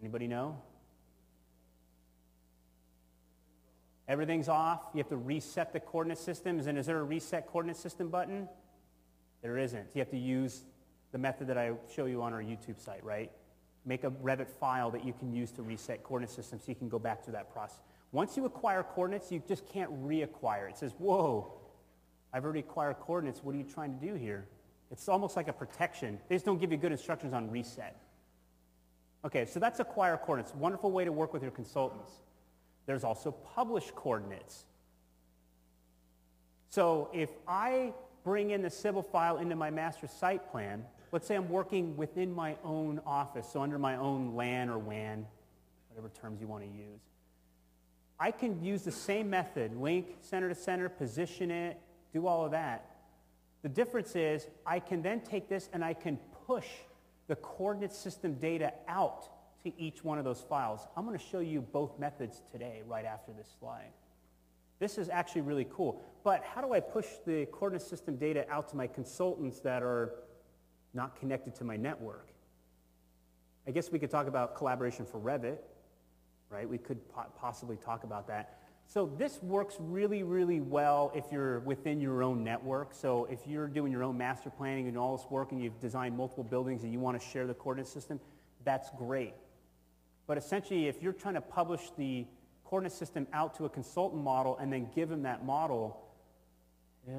Speaker 1: Anybody know? Everything's off. You have to reset the coordinate systems. And is there a reset coordinate system button? There isn't. You have to use the method that I show you on our YouTube site, right? Make a Revit file that you can use to reset coordinate systems so you can go back through that process. Once you acquire coordinates, you just can't reacquire. It says, whoa, I've already acquired coordinates. What are you trying to do here? It's almost like a protection. They just don't give you good instructions on reset. Okay, so that's acquire coordinates. Wonderful way to work with your consultants. There's also published coordinates. So if I bring in the civil file into my master site plan, let's say I'm working within my own office, so under my own LAN or WAN, whatever terms you want to use, I can use the same method, link center to center, position it, do all of that. The difference is I can then take this and I can push the coordinate system data out to each one of those files. I'm going to show you both methods today right after this slide. This is actually really cool. But how do I push the coordinate system data out to my consultants that are not connected to my network? I guess we could talk about collaboration for Revit, right? We could po possibly talk about that. So this works really, really well if you're within your own network. So if you're doing your own master planning and all this work and you've designed multiple buildings and you want to share the coordinate system, that's great. But essentially, if you're trying to publish the coordinate system out to a consultant model and then give them that model, eh,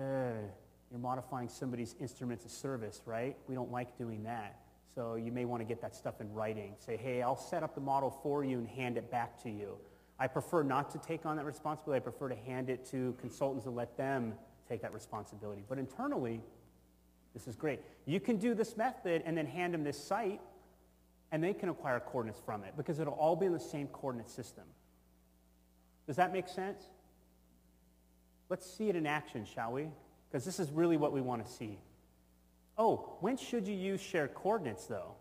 Speaker 1: you're modifying somebody's instruments of service, right? We don't like doing that. So you may want to get that stuff in writing. Say, hey, I'll set up the model for you and hand it back to you. I prefer not to take on that responsibility. I prefer to hand it to consultants and let them take that responsibility. But internally, this is great. You can do this method and then hand them this site, and they can acquire coordinates from it because it'll all be in the same coordinate system. Does that make sense? Let's see it in action, shall we? Because this is really what we want to see. Oh, when should you use shared coordinates, though?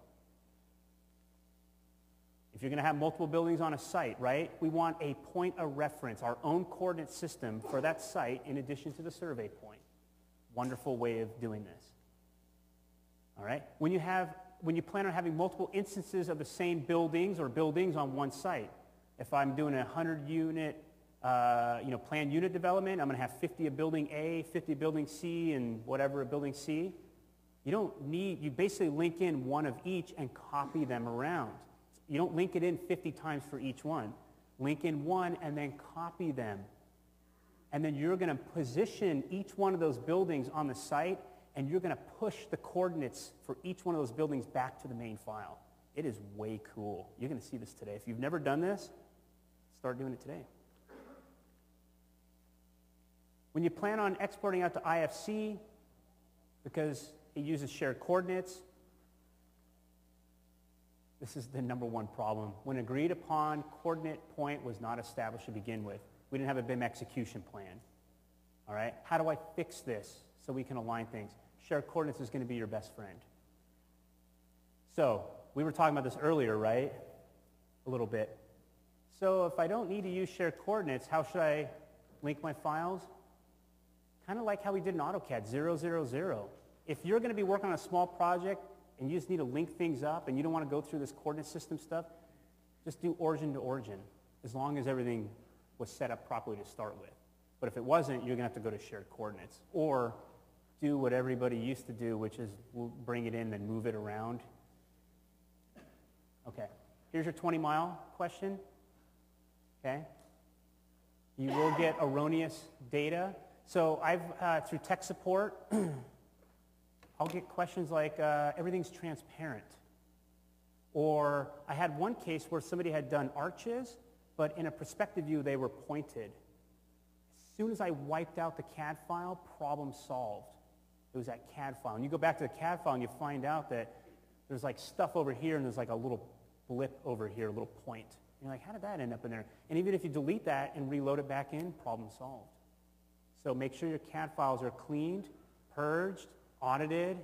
Speaker 1: If you're going to have multiple buildings on a site, right, we want a point of reference, our own coordinate system for that site in addition to the survey point. Wonderful way of doing this. All right? When you, have, when you plan on having multiple instances of the same buildings or buildings on one site, if I'm doing a 100 unit uh, you know, planned unit development, I'm going to have 50 of building A, 50 of building C, and whatever of building C. You don't need, you basically link in one of each and copy them around. You don't link it in 50 times for each one. Link in one and then copy them. And then you're going to position each one of those buildings on the site and you're going to push the coordinates for each one of those buildings back to the main file. It is way cool. You're going to see this today. If you've never done this, start doing it today. When you plan on exporting out to IFC, because it uses shared coordinates, this is the number one problem. When agreed upon coordinate point was not established to begin with. We didn't have a BIM execution plan. All right? How do I fix this so we can align things? Shared coordinates is going to be your best friend. So, we were talking about this earlier, right? A little bit. So if I don't need to use shared coordinates, how should I link my files? Kind of like how we did in AutoCAD, 000. If you're going to be working on a small project and you just need to link things up and you don't want to go through this coordinate system stuff, just do origin to origin, as long as everything was set up properly to start with. But if it wasn't, you're going to have to go to shared coordinates. Or do what everybody used to do, which is bring it in and move it around. Okay, here's your 20 mile question. Okay, you will get erroneous data. So I've, uh, through tech support, [CLEARS THROAT] I'll get questions like, uh, everything's transparent. Or I had one case where somebody had done arches, but in a perspective view, they were pointed. As soon as I wiped out the CAD file, problem solved. It was that CAD file. And you go back to the CAD file and you find out that there's like stuff over here and there's like a little blip over here, a little point. And you're like, how did that end up in there? And even if you delete that and reload it back in, problem solved. So make sure your CAD files are cleaned, purged, audited.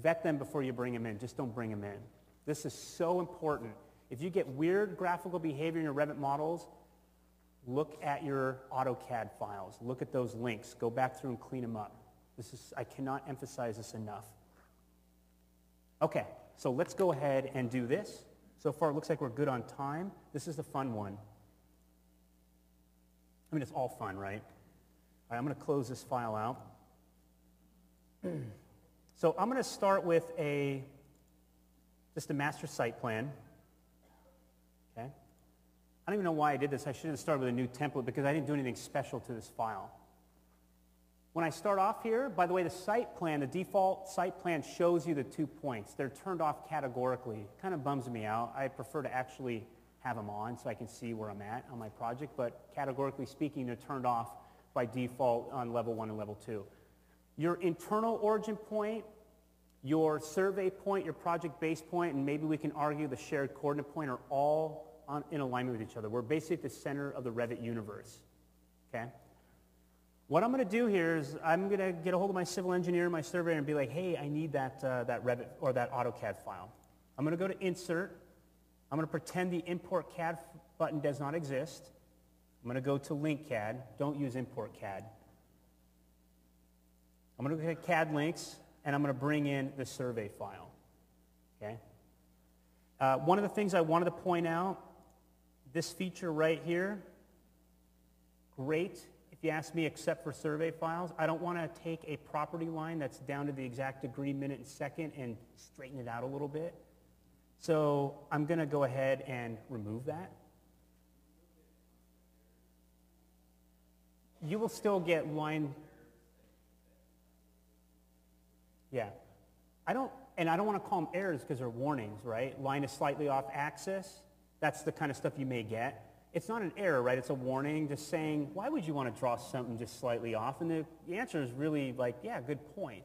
Speaker 1: Vet them before you bring them in. Just don't bring them in. This is so important. If you get weird graphical behavior in your Revit models, look at your AutoCAD files. Look at those links. Go back through and clean them up. This is, I cannot emphasize this enough. Okay, so let's go ahead and do this. So far, it looks like we're good on time. This is the fun one. I mean, it's all fun, right? All right I'm going to close this file out. [CLEARS THROAT] so I'm going to start with a just a master site plan. Okay? I don't even know why I did this. I should have started with a new template because I didn't do anything special to this file. When I start off here, by the way, the site plan, the default site plan shows you the two points. They're turned off categorically. It kind of bums me out. I prefer to actually have them on so I can see where I'm at on my project, but categorically speaking, they're turned off by default on level one and level two. Your internal origin point, your survey point, your project base point, and maybe we can argue the shared coordinate point are all on, in alignment with each other. We're basically at the center of the Revit universe. Okay? What I'm going to do here is I'm going to get a hold of my civil engineer, my surveyor, and be like, hey, I need that, uh, that Revit or that AutoCAD file. I'm going to go to Insert. I'm going to pretend the Import CAD button does not exist. I'm going to go to Link CAD. Don't use Import CAD. I'm going to look at CAD links, and I'm going to bring in the survey file. Okay? Uh, one of the things I wanted to point out, this feature right here, great if you ask me except for survey files. I don't want to take a property line that's down to the exact degree, minute, and second and straighten it out a little bit. So I'm going to go ahead and remove that. You will still get line. Yeah. I don't, and I don't want to call them errors because they're warnings, right? Line is slightly off axis. That's the kind of stuff you may get. It's not an error, right? It's a warning just saying, why would you want to draw something just slightly off? And the, the answer is really like, yeah, good point.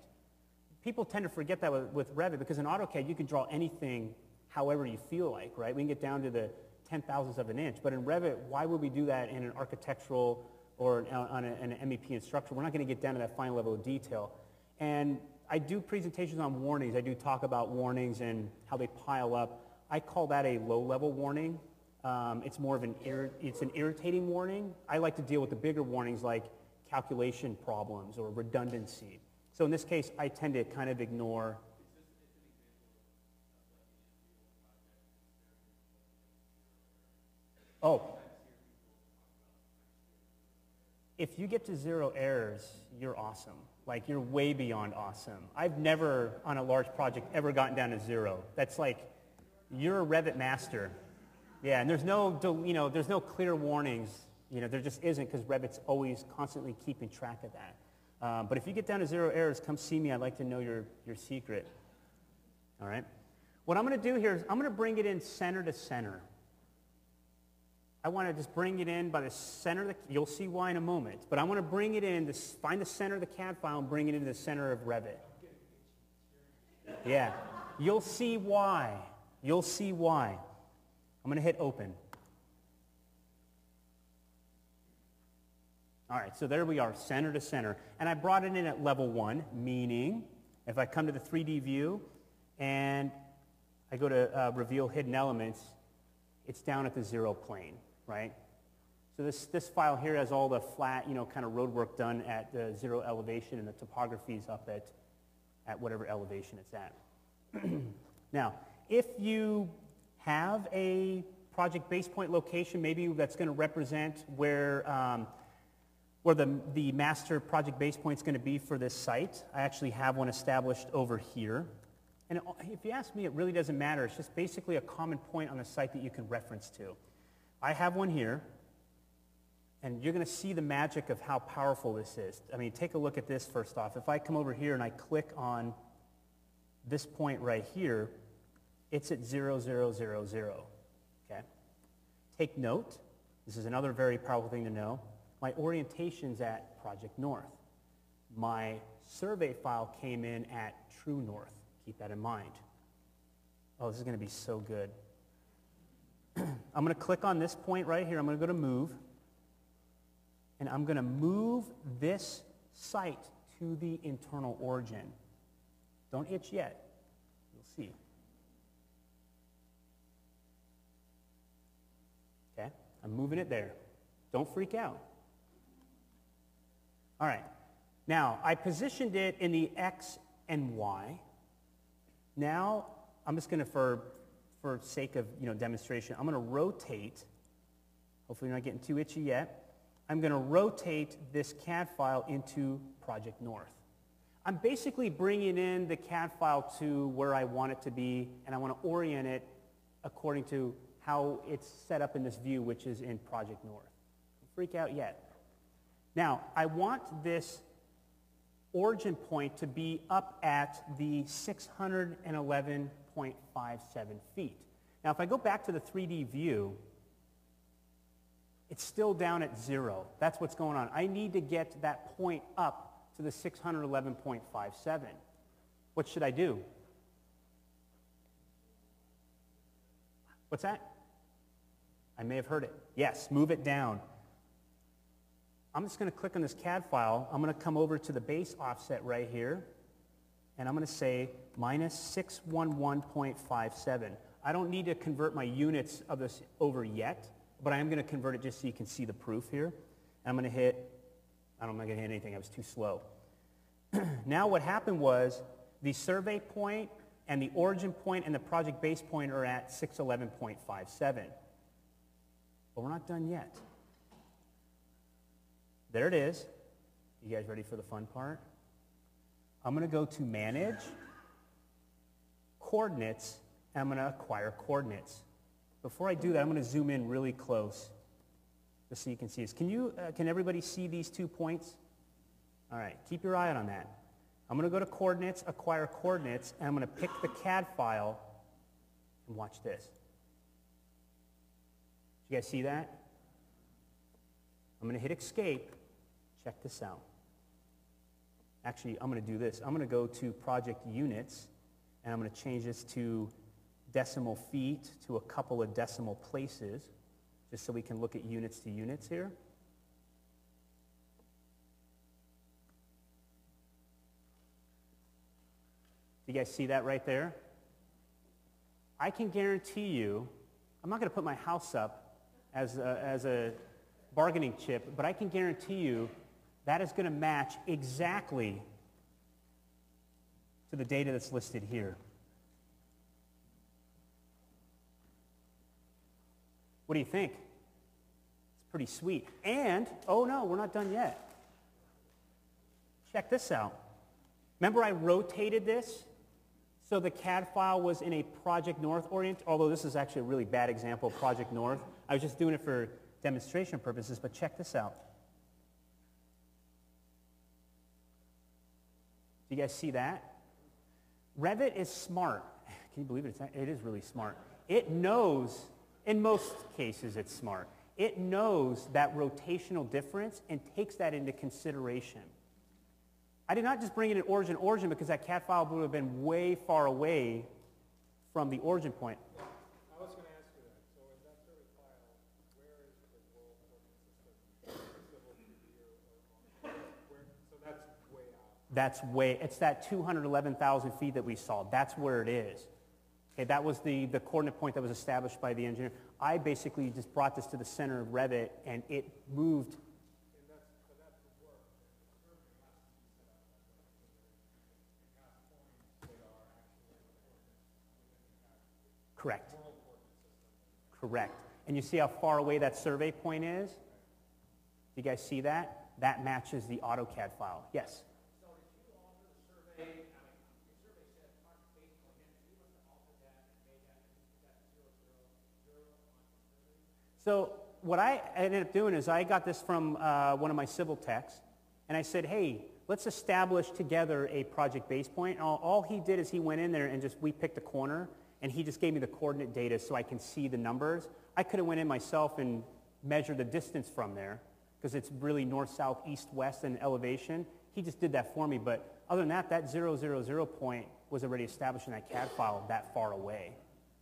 Speaker 1: People tend to forget that with, with Revit because in AutoCAD you can draw anything however you feel like, right? We can get down to the ten thousandths of an inch. But in Revit, why would we do that in an architectural or on a, an MEP structure? We're not going to get down to that fine level of detail. And I do presentations on warnings. I do talk about warnings and how they pile up. I call that a low-level warning. Um, it's more of an, it's an irritating warning. I like to deal with the bigger warnings like calculation problems or redundancy. So in this case, I tend to kind of ignore Oh. If you get to zero errors, you're awesome. Like, you're way beyond awesome. I've never, on a large project, ever gotten down to zero. That's like, you're a Revit master. Yeah, and there's no, you know, there's no clear warnings. You know, there just isn't because Revit's always constantly keeping track of that. Um, but if you get down to zero errors, come see me. I'd like to know your, your secret. All right? What I'm going to do here is I'm going to bring it in center to center. I want to just bring it in by the center of the, you'll see why in a moment, but I want to bring it in, to find the center of the CAD file and bring it into the center of Revit. Yeah, you'll see why. You'll see why. I'm going to hit open. All right, so there we are, center to center. And I brought it in at level one, meaning if I come to the 3D view and I go to uh, reveal hidden elements, it's down at the zero plane right? So this, this file here has all the flat, you know, kind of road work done at the zero elevation and the topography is up at, at whatever elevation it's at. [CLEARS THROAT] now, if you have a project base point location, maybe that's going to represent where, um, where the, the master project base point is going to be for this site. I actually have one established over here. And if you ask me, it really doesn't matter. It's just basically a common point on the site that you can reference to. I have one here, and you're going to see the magic of how powerful this is. I mean, take a look at this first off. If I come over here and I click on this point right here, it's at 0, 0, 0, 0. Okay? Take note, this is another very powerful thing to know. My orientation's at Project North. My survey file came in at True North. Keep that in mind. Oh, this is going to be so good. [CLEARS THROAT] I'm going to click on this point right here. I'm going to go to move. And I'm going to move this site to the internal origin. Don't itch yet. You'll see. Okay? I'm moving it there. Don't freak out. All right. Now, I positioned it in the X and Y. Now, I'm just going to, for for sake of you know, demonstration, I'm going to rotate, hopefully you're not getting too itchy yet, I'm going to rotate this CAD file into Project North. I'm basically bringing in the CAD file to where I want it to be, and I want to orient it according to how it's set up in this view, which is in Project North. Don't freak out yet. Now, I want this origin point to be up at the 611.57 feet. Now, if I go back to the 3D view, it's still down at zero. That's what's going on. I need to get that point up to the 611.57. What should I do? What's that? I may have heard it. Yes, move it down. I'm just going to click on this CAD file. I'm going to come over to the base offset right here and I'm going to say minus 611.57. I don't need to convert my units of this over yet, but I am going to convert it just so you can see the proof here. And I'm going to hit, I don't, I'm not going to hit anything, I was too slow. [CLEARS THROAT] now what happened was the survey point and the origin point and the project base point are at 611.57. But we're not done yet. There it is. You guys ready for the fun part? I'm going to go to Manage, Coordinates, and I'm going to acquire coordinates. Before I do that, I'm going to zoom in really close just so you can see this. Can, you, uh, can everybody see these two points? All right, keep your eye on that. I'm going to go to coordinates, acquire coordinates, and I'm going to pick the CAD file and watch this. You guys see that? I'm going to hit escape. Check this out. Actually, I'm going to do this. I'm going to go to project units, and I'm going to change this to decimal feet to a couple of decimal places, just so we can look at units to units here. Do you guys see that right there? I can guarantee you, I'm not going to put my house up as a, as a bargaining chip, but I can guarantee you that is going to match exactly to the data that's listed here. What do you think? It's pretty sweet. And, oh no, we're not done yet. Check this out. Remember I rotated this? So the CAD file was in a Project North orient, although this is actually a really bad example of Project North. I was just doing it for demonstration purposes, but check this out. Do you guys see that? Revit is smart. [LAUGHS] Can you believe it? It is really smart. It knows, in most cases it's smart, it knows that rotational difference and takes that into consideration. I did not just bring it in origin origin because that CAD file would have been way far away from the origin point.
Speaker 3: I was going to ask you that. So in that survey file, where is the world coordinate system, civil review, or where? So that's way out.
Speaker 1: That's way, it's that 211,000 feet that we saw. That's where it is. Okay, that was the, the coordinate point that was established by the engineer. I basically just brought this to the center of Revit and it moved. Correct. Correct. And you see how far away that survey point is? You guys see that? That matches the AutoCAD file. Yes?
Speaker 3: So did you alter the survey? I mean, your survey said project base point, and you must have altered that and made that, is that zero, zero, zero on the survey?
Speaker 1: So what I ended up doing is I got this from uh, one of my civil techs, and I said, hey, let's establish together a project base point. All, all he did is he went in there and just, we picked a corner, and he just gave me the coordinate data so I can see the numbers. I could have went in myself and measured the distance from there, because it's really north, south, east, west and elevation. He just did that for me, but other than that, that 000 point was already established in that CAD file that far away.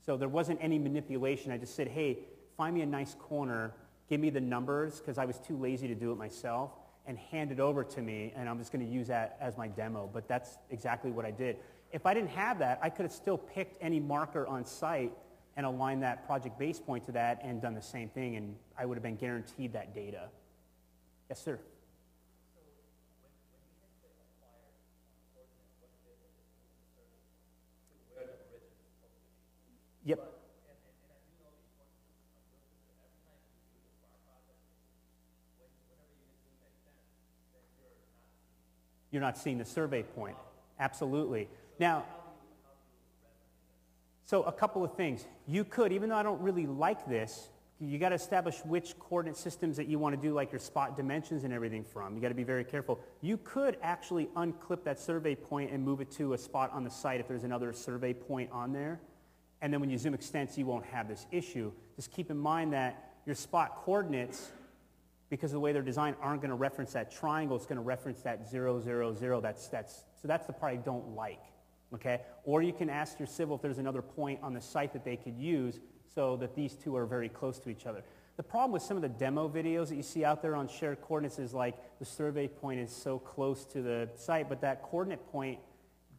Speaker 1: So there wasn't any manipulation. I just said, hey, find me a nice corner, give me the numbers, because I was too lazy to do it myself, and hand it over to me, and I'm just going to use that as my demo. But that's exactly what I did. If I didn't have that, I could have still picked any marker on site and aligned that project base point to that and done the same thing, and I would have been guaranteed that data. Yes, sir. Yep. You're not seeing the survey point. Absolutely. Now, so a couple of things. You could, even though I don't really like this, you got to establish which coordinate systems that you want to do like your spot dimensions and everything from. You got to be very careful. You could actually unclip that survey point and move it to a spot on the site if there's another survey point on there. And then when you zoom extents, you won't have this issue. Just keep in mind that your spot coordinates, because of the way they're designed, aren't going to reference that triangle. It's going to reference that 0, 0, 0. That's, that's, so that's the part I don't like. Okay? Or you can ask your civil if there's another point on the site that they could use so that these two are very close to each other. The problem with some of the demo videos that you see out there on shared coordinates is like the survey point is so close to the site, but that coordinate point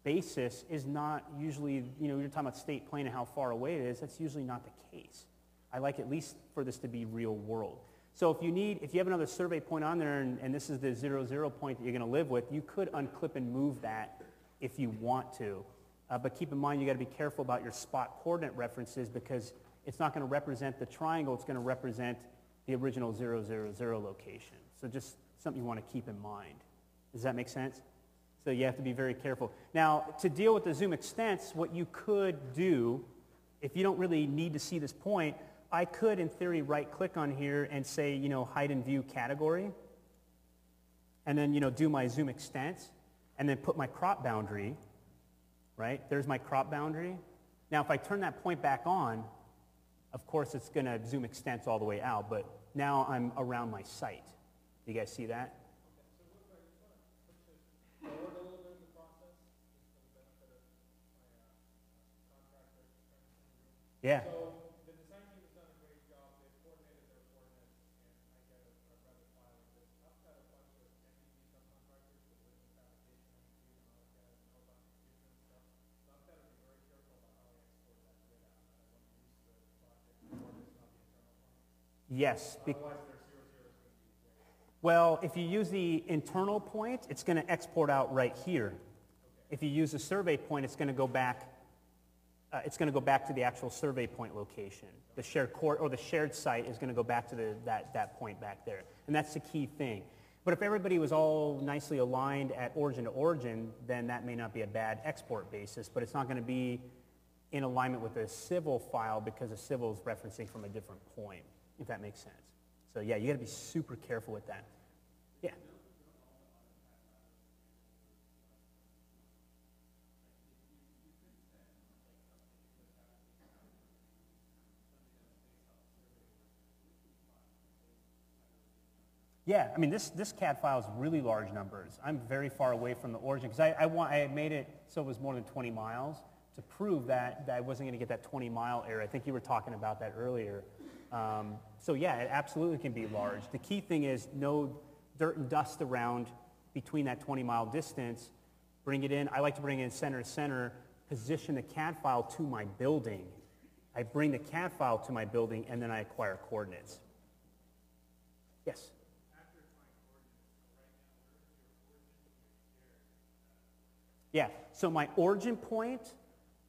Speaker 1: basis is not usually, you know, you're talking about state plane and how far away it is, that's usually not the case. I like at least for this to be real world. So if you need, if you have another survey point on there and, and this is the zero zero point that you're going to live with, you could unclip and move that if you want to. Uh, but keep in mind you got to be careful about your spot coordinate references because it's not going to represent the triangle, it's going to represent the original 000 location. So just something you want to keep in mind. Does that make sense? So you have to be very careful. Now, to deal with the zoom extents, what you could do if you don't really need to see this point, I could, in theory, right-click on here and say, you know, hide and view category, and then, you know, do my zoom extent, and then put my crop boundary, right? There's my crop boundary. Now, if I turn that point back on, of course, it's going to zoom extents all the way out, but now I'm around my site. Do you guys see that?
Speaker 3: Forward a little bit in the process, just for the benefit of my, uh, contractor.
Speaker 1: Yeah.
Speaker 3: So the design team has done a great job, they've coordinated their coordinates, and I get a, a Revit file like this. I've got a bunch of MEP subcontractors with written fabrication and and AutoCAD and know about computer and stuff. So I've got to be very careful about how I export that grid out. I want to use the project coordinates, not the internal ones.
Speaker 1: Yes. be-
Speaker 3: Otherwise, their zero zero is going to be.
Speaker 1: Well, if you use the internal point, it's going to export out right here. If you use the survey point, it's going to go back. Uh, it's going to go back to the actual survey point location. The shared court or the shared site is going to go back to the, that, that point back there, and that's the key thing. But if everybody was all nicely aligned at origin to origin, then that may not be a bad export basis. But it's not going to be in alignment with a civil file because the civil is referencing from a different point, if that makes sense. So yeah, you got to be super careful with that. Yeah. Yeah, I mean, this, this CAD file is really large numbers. I'm very far away from the origin because I, I, want, I made it so it was more than 20 miles to prove that, that I wasn't going to get that 20 mile error. I think you were talking about that earlier. Um, so yeah, it absolutely can be large. The key thing is no dirt and dust around between that 20 mile distance. Bring it in. I like to bring it in center to center, position the CAD file to my building. I bring the CAD file to my building and then I acquire coordinates. Yes? Yeah, so my origin point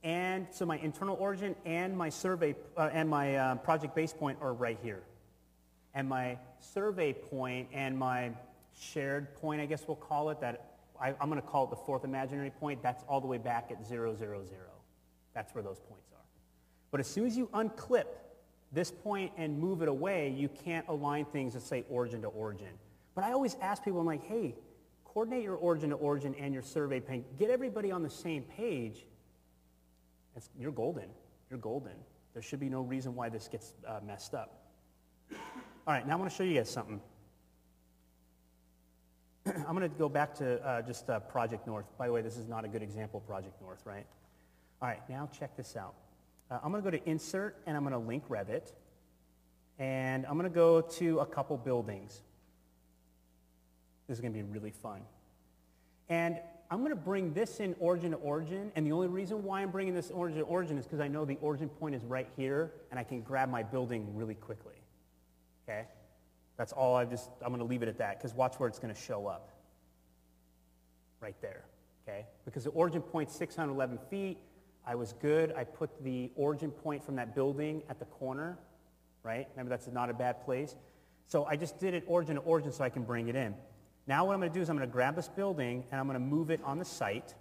Speaker 1: and so my internal origin and my survey uh, and my uh, project base point are right here. And my survey point and my shared point, I guess we'll call it, that I, I'm going to call it the fourth imaginary point, that's all the way back at 0, 0, 0. That's where those points are. But as soon as you unclip this point and move it away, you can't align things that say origin to origin. But I always ask people, I'm like, hey, coordinate your origin to origin and your survey point. Get everybody on the same page. It's, you're golden. You're golden. There should be no reason why this gets uh, messed up. All right, now I want to show you guys something. [CLEARS THROAT] I'm going to go back to uh, just uh, Project North. By the way, this is not a good example Project North, right? All right, now check this out. Uh, I'm going to go to Insert, and I'm going to link Revit. And I'm going to go to a couple buildings. This is going to be really fun. And I'm going to bring this in origin to origin, and the only reason why I'm bringing this origin to origin is because I know the origin point is right here, and I can grab my building really quickly. Okay? That's all I just, I'm going to leave it at that, because watch where it's going to show up. Right there. Okay? Because the origin point's 611 feet. I was good. I put the origin point from that building at the corner. Right? Remember, that's not a bad place. So I just did it origin to origin so I can bring it in. Now what I'm going to do is I'm going to grab this building and I'm going to move it on the site.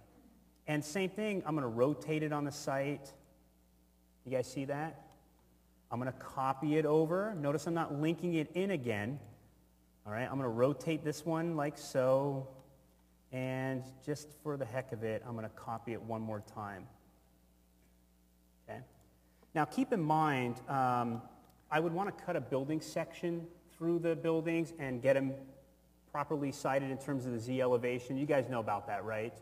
Speaker 1: And same thing, I'm going to rotate it on the site. You guys see that? I'm going to copy it over. Notice I'm not linking it in again. All right, I'm going to rotate this one like so. And just for the heck of it, I'm going to copy it one more time. Okay? Now keep in mind, um, I would want to cut a building section through the buildings and get them properly sited in terms of the Z elevation. You guys know about that, right?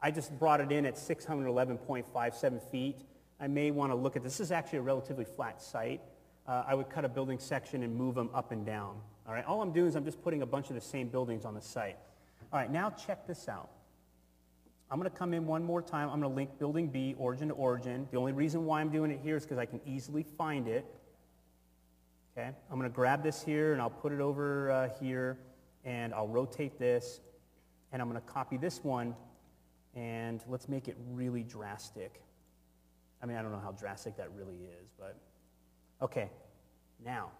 Speaker 1: I just brought it in at 611.57 feet. I may want to look at this. This is actually a relatively flat site. Uh, I would cut a building section and move them up and down. All right, all I'm doing is I'm just putting a bunch of the same buildings on the site. All right, now check this out. I'm going to come in one more time. I'm going to link building B, origin to origin. The only reason why I'm doing it here is because I can easily find it. Okay, I'm going to grab this here and I'll put it over uh, here and I'll rotate this and I'm going to copy this one and let's make it really drastic. I mean, I don't know how drastic that really is, but okay. Now,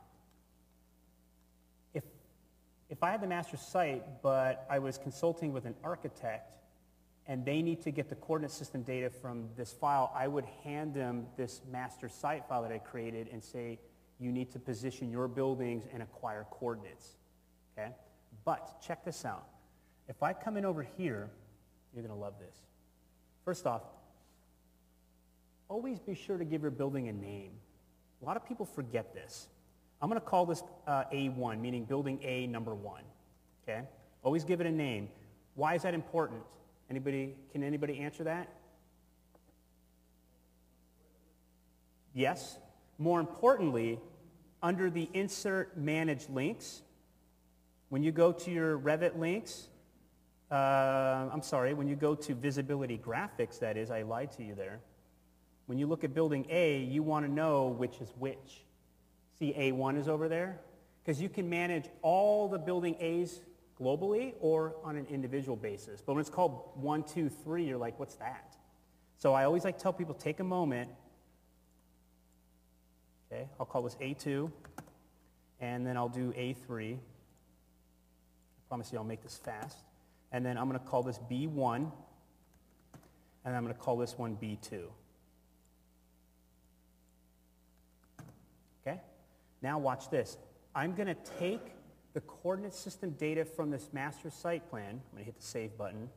Speaker 1: if, if I had the master site, but I was consulting with an architect and they need to get the coordinate system data from this file, I would hand them this master site file that I created and say, you need to position your buildings and acquire coordinates, okay? But check this out. If I come in over here, you're going to love this. First off, always be sure to give your building a name. A lot of people forget this. I'm going to call this uh, A1, meaning building A number one. Okay? Always give it a name. Why is that important? Anybody, can anybody answer that? Yes. More importantly, under the insert manage links, when you go to your Revit links, uh, I'm sorry, when you go to visibility graphics, that is, I lied to you there. When you look at building A, you want to know which is which. See A1 is over there? Because you can manage all the building A's globally or on an individual basis. But when it's called one, two, three, you're like, what's that? So I always like tell people, take a moment. Okay, I'll call this A2, and then I'll do A3. Promise you I'll make this fast. And then I'm going to call this B1, and I'm going to call this one B2. Okay? Now watch this. I'm going to take the coordinate system data from this master site plan. I'm going to hit the save button.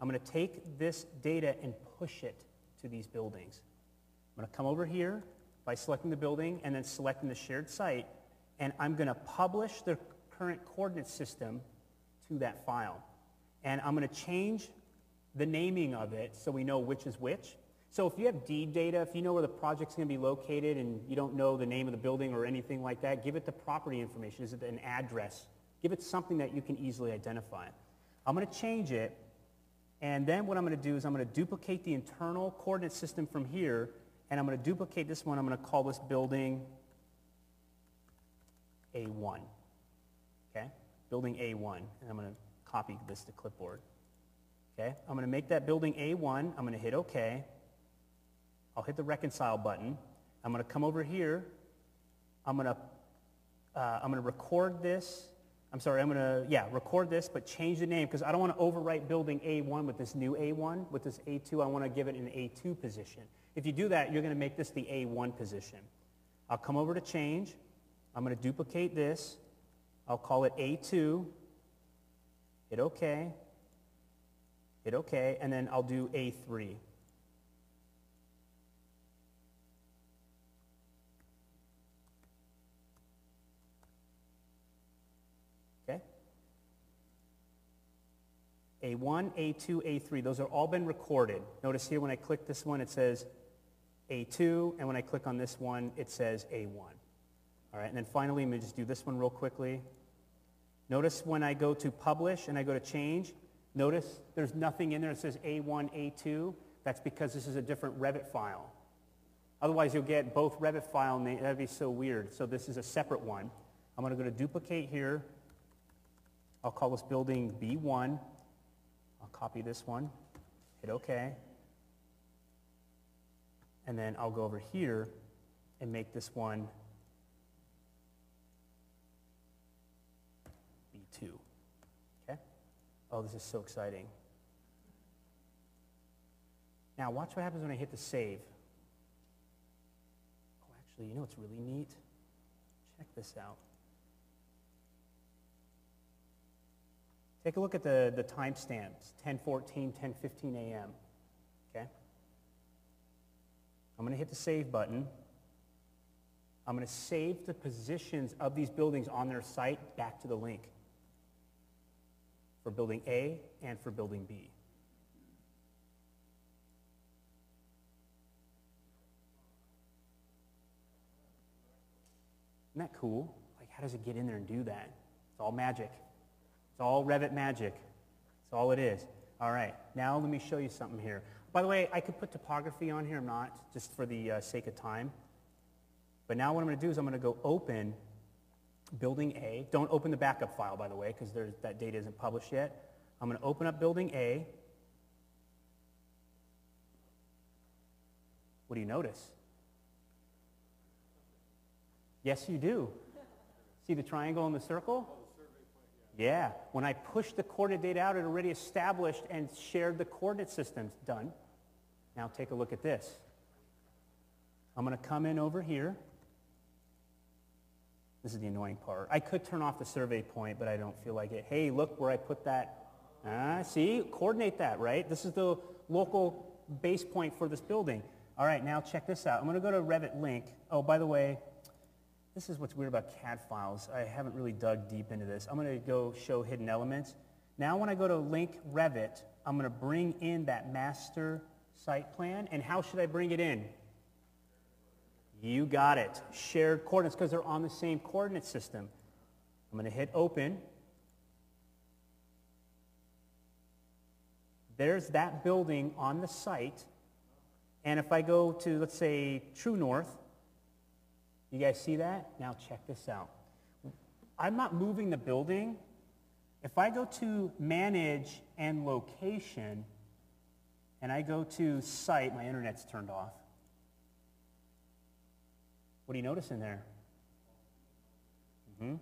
Speaker 1: I'm going to take this data and push it to these buildings. I'm going to come over here by selecting the building and then selecting the shared site, and I'm going to publish the current coordinate system to that file. And I'm going to change the naming of it so we know which is which. So if you have deed data, if you know where the project's going to be located and you don't know the name of the building or anything like that, give it the property information. Is it an address? Give it something that you can easily identify. I'm going to change it, and then what I'm going to do is I'm going to duplicate the internal coordinate system from here, and I'm going to duplicate this one. I'm going to call this building A1. Building A1. And I'm going to copy this to clipboard. Okay? I'm going to make that building A1. I'm going to hit OK. I'll hit the reconcile button. I'm going to come over here. I'm going to, uh, I'm going to record this. I'm sorry, I'm going to, yeah, record this, but change the name because I don't want to overwrite building A1 with this new A1. With this A2, I want to give it an A2 position. If you do that, you're going to make this the A1 position. I'll come over to change. I'm going to duplicate this. I'll call it A2. Hit OK. Hit OK, and then I'll do A3. Okay? A1, A2, A3. Those are all been recorded. Notice here when I click this one, it says A2, and when I click on this one, it says A1. All right, and then finally, let me just do this one real quickly. Notice when I go to publish and I go to change, notice there's nothing in there that says A1, A2. That's because this is a different Revit file. Otherwise, you'll get both Revit file names. That'd be so weird. So this is a separate one. I'm going to go to duplicate here. I'll call this building B1 I'll copy this one, hit OK, and then I'll go over here and make this one B2. Okay? Oh, this is so exciting. Now, watch what happens when I hit the save. Oh, actually, you know what's really neat? Check this out. Take a look at the, the timestamps, 1014, 1015 a.m. Okay? I'm going to hit the save button. I'm going to save the positions of these buildings on their site back to the link for building A and for building B. Isn't that cool? Like, how does it get in there and do that? It's all magic. It's all Revit magic. It's all it is. All right, now let me show you something here. By the way, I could put topography on here. I'm not, just for the uh, sake of time. But now what I'm going to do is I'm going to go open building A. Don't open the backup file, by the way, because that data isn't published yet. I'm going to open up building A. What do you notice? Yes, you do. See the triangle and the circle? Yeah, when I push the coordinate data out, it already established and shared the coordinate systems. Done. Now take a look at this. I'm going to come in over here. This is the annoying part. I could turn off the survey point, but I don't feel like it. Hey, look where I put that. Ah, see? Coordinate that, right? This is the local base point for this building. All right, now check this out. I'm going to go to Revit Link. Oh, by the way, this is what's weird about CAD files. I haven't really dug deep into this. I'm going to go show hidden elements. Now when I go to Link Revit, I'm going to bring in that master site plan. And how should I bring it in? You got it. Shared coordinates because they're on the same coordinate system. I'm going to hit open. There's that building on the site. And if I go to, let's say, True North, you guys see that? Now check this out. I'm not moving the building. If I go to Manage and Location, and I go to Site, my internet's turned off. What do you notice in there? Mm-hmm.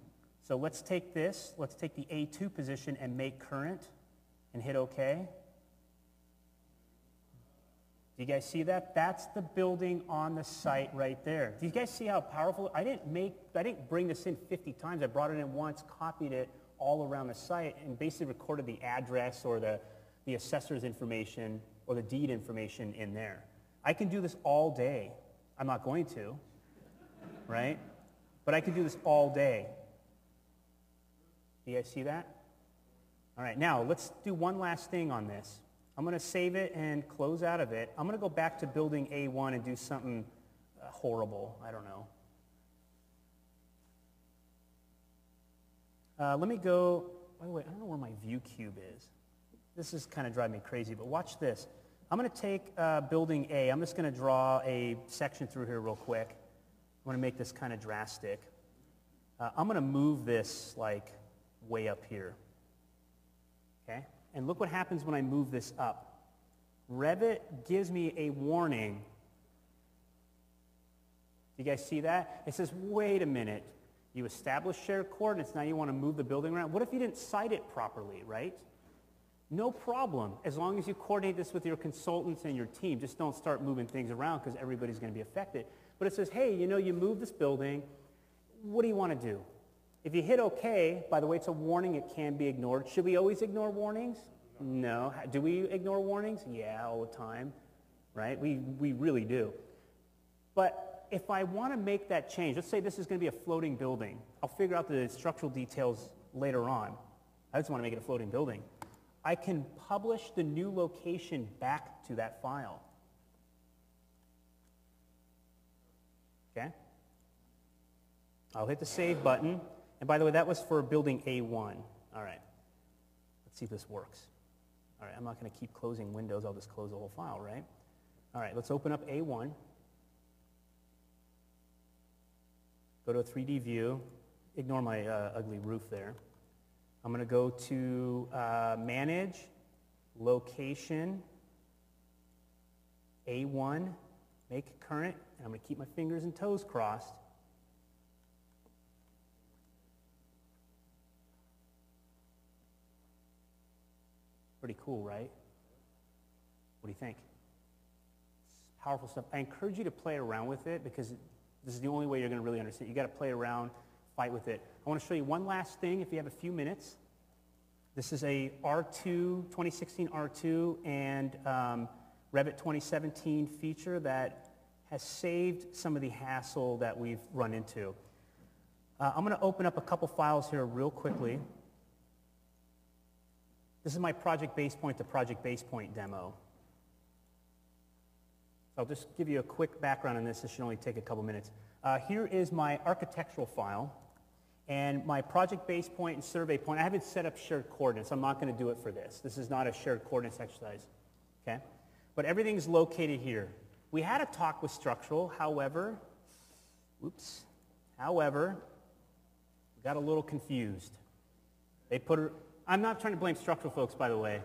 Speaker 1: So let's take this, let's take the A2 position and make current and hit OK. Do you guys see that? That's the building on the site right there. Do you guys see how powerful? I didn't make, I didn't bring this in 50 times. I brought it in once, copied it all around the site, and basically recorded the address or the, the assessor's information or the deed information in there. I can do this all day. I'm not going to, right? But I could do this all day. Do you guys see that? All right, now let's do one last thing on this. I'm going to save it and close out of it. I'm going to go back to building A1 and do something uh, horrible. I don't know. Uh, let me go, by the way, I don't know where my view cube is. This is kind of driving me crazy, but watch this. I'm going to take uh, building A. I'm just going to draw a section through here real quick. I'm going to make this kind of drastic. Uh, I'm going to move this like way up here. Okay? And look what happens when I move this up. Revit gives me a warning. Do you guys see that? It says, wait a minute. You established shared coordinates. Now you want to move the building around. What if you didn't site it properly, right? No problem. As long as you coordinate this with your consultants and your team. Just don't start moving things around because everybody's going to be affected. But it says, hey, you know, you moved this building. What do you want to do? If you hit OK, by the way, it's a warning. It can be ignored. Should we always ignore warnings? No. Do we ignore warnings? Yeah, all the time, right? We, we really do. But if I want to make that change, let's say this is going to be a floating building. I'll figure out the structural details later on. I just want to make it a floating building. I can publish the new location back to that file. Okay? I'll hit the save button. And by the way, that was for building A1. All right. Let's see if this works. All right, I'm not going to keep closing windows. I'll just close the whole file, right? All right, let's open up A1. Go to a 3D view. Ignore my uh, ugly roof there. I'm going to go to uh, Manage, Location, A1, Make Current, and I'm going to keep my fingers and toes crossed. Pretty cool, right? What do you think? It's powerful stuff. I encourage you to play around with it because this is the only way you're going to really understand. You've got to play around, fight with it. I want to show you one last thing if you have a few minutes. This is a R2, 2016 R2 and um, Revit 2017 feature that has saved some of the hassle that we've run into. Uh, I'm going to open up a couple files here real quickly. This is my Project base point to Project base point demo. I'll just give you a quick background on this. This should only take a couple minutes. Uh, here is my architectural file and my project base and survey point. I haven't set up shared coordinates. I'm not going to do it for this. This is not a shared coordinates exercise. Okay? But everything's located here. We had a talk with structural, however, oops, however, we got a little confused. They put I'm not trying to blame structural folks, by the way.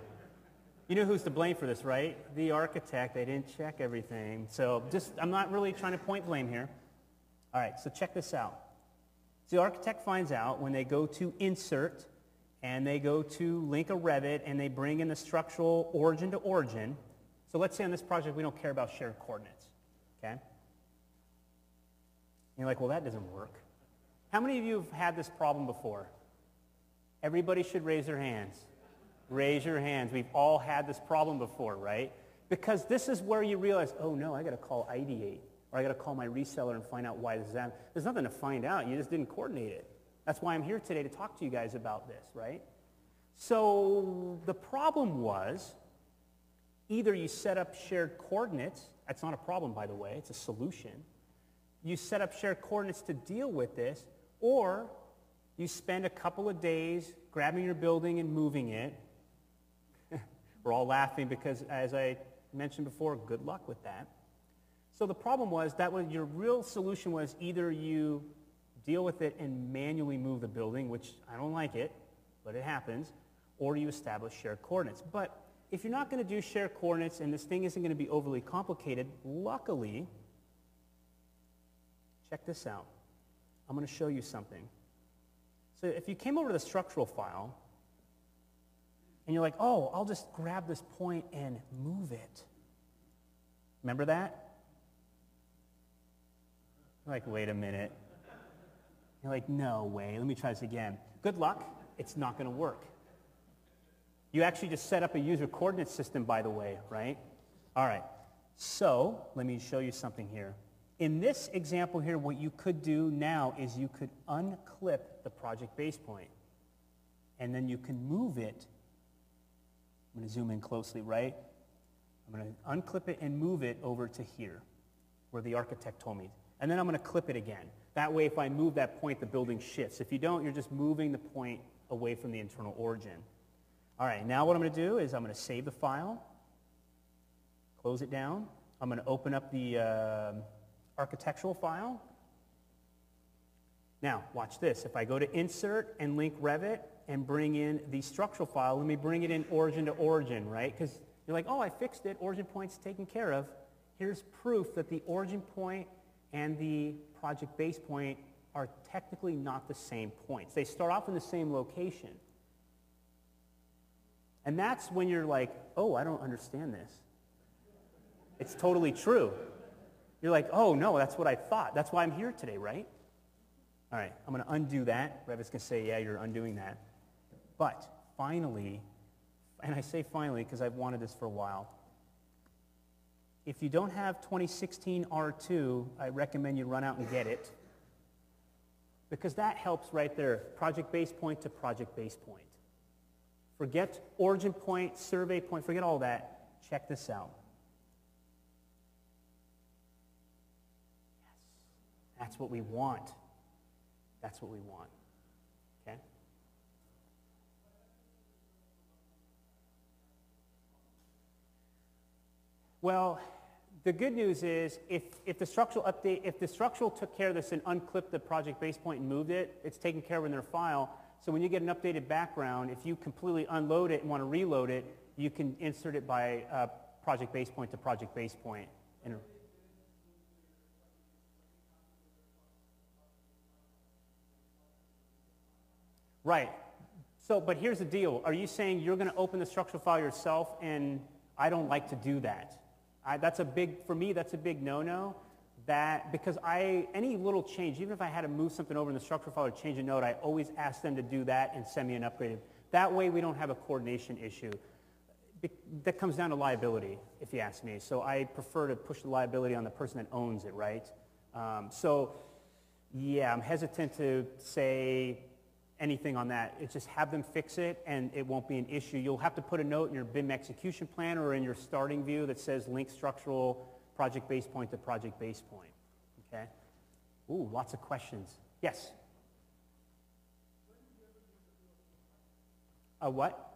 Speaker 1: You know who's to blame for this, right? The architect. They didn't check everything. So just, I'm not really trying to point blame here. All right, so check this out. So the architect finds out when they go to insert and they go to link a Revit and they bring in the structural origin to origin. So let's say on this project we don't care about shared coordinates, okay? And you're like, well, that doesn't work. How many of you have had this problem before? Everybody should raise their hands. Raise your hands. We've all had this problem before, right? Because this is where you realize, oh no, I got to call Ideate, or I got to call my reseller and find out why this is happening. There's nothing to find out. You just didn't coordinate it. That's why I'm here today to talk to you guys about this, right? So the problem was either you set up shared coordinates. That's not a problem, by the way. It's a solution. You set up shared coordinates to deal with this, or you spend a couple of days grabbing your building and moving it. [LAUGHS] We're all laughing because, as I mentioned before, good luck with that. So the problem was that was, your real solution was either you deal with it and manually move the building, which I don't like it, but it happens, or you establish shared coordinates. But if you're not going to do shared coordinates and this thing isn't going to be overly complicated, luckily, check this out. I'm going to show you something. So if you came over to the structural file, and you're like, oh, I'll just grab this point and move it. Remember that? You're like, wait a minute. You're like, no way. Let me try this again. Good luck. It's not going to work. You actually just set up a user coordinate system, by the way, right? All right. So let me show you something here. In this example here, what you could do now is you could unclip the project base point, and then you can move it. I'm going to zoom in closely, right? I'm going to unclip it and move it over to here, where the architect told me. And then I'm going to clip it again. That way, if I move that point, the building shifts. If you don't, you're just moving the point away from the internal origin. All right, now what I'm going to do is I'm going to save the file, close it down. I'm going to open up the uh, architectural file. Now, watch this. If I go to Insert and link Revit and bring in the structural file, let me bring it in origin to origin, right? Because you're like, oh, I fixed it. Origin point's taken care of. Here's proof that the origin point and the project base point are technically not the same points. They start off in the same location. And that's when you're like, oh, I don't understand this. It's totally true. You're like, oh, no, that's what I thought. That's why I'm here today, right? All right, I'm going to undo that. Revit's going to say, yeah, you're undoing that. But finally, and I say finally because I've wanted this for a while, if you don't have 2016 R2, I recommend you run out and get it because that helps right there, project base point to project base point. Forget origin point, survey point, forget all that. Check this out. That's what we want. That's what we want. Okay? Well, the good news is if, if the structural update, if the structural took care of this and unclipped the project base point and moved it, it's taken care of in their file. So when you get an updated background, if you completely unload it and want to reload it, you can insert it by uh, project base point to project base point. And right. So, but here's the deal. Are you saying you're going to open the structural file yourself and I don't like to do that? I, that's a big, for me, that's a big no-no. That, because I, any little change, even if I had to move something over in the structural file or change a node, I always ask them to do that and send me an upgrade. That way we don't have a coordination issue. Be, that comes down to liability, if you ask me. So I prefer to push the liability on the person that owns it, right? Um, so, yeah, I'm hesitant to say anything on that. It's just have them fix it and it won't be an issue. You'll have to put a note in your BIM execution plan or in your starting view that says link structural project base point to project base point. Okay? Ooh, lots of questions. Yes? A what?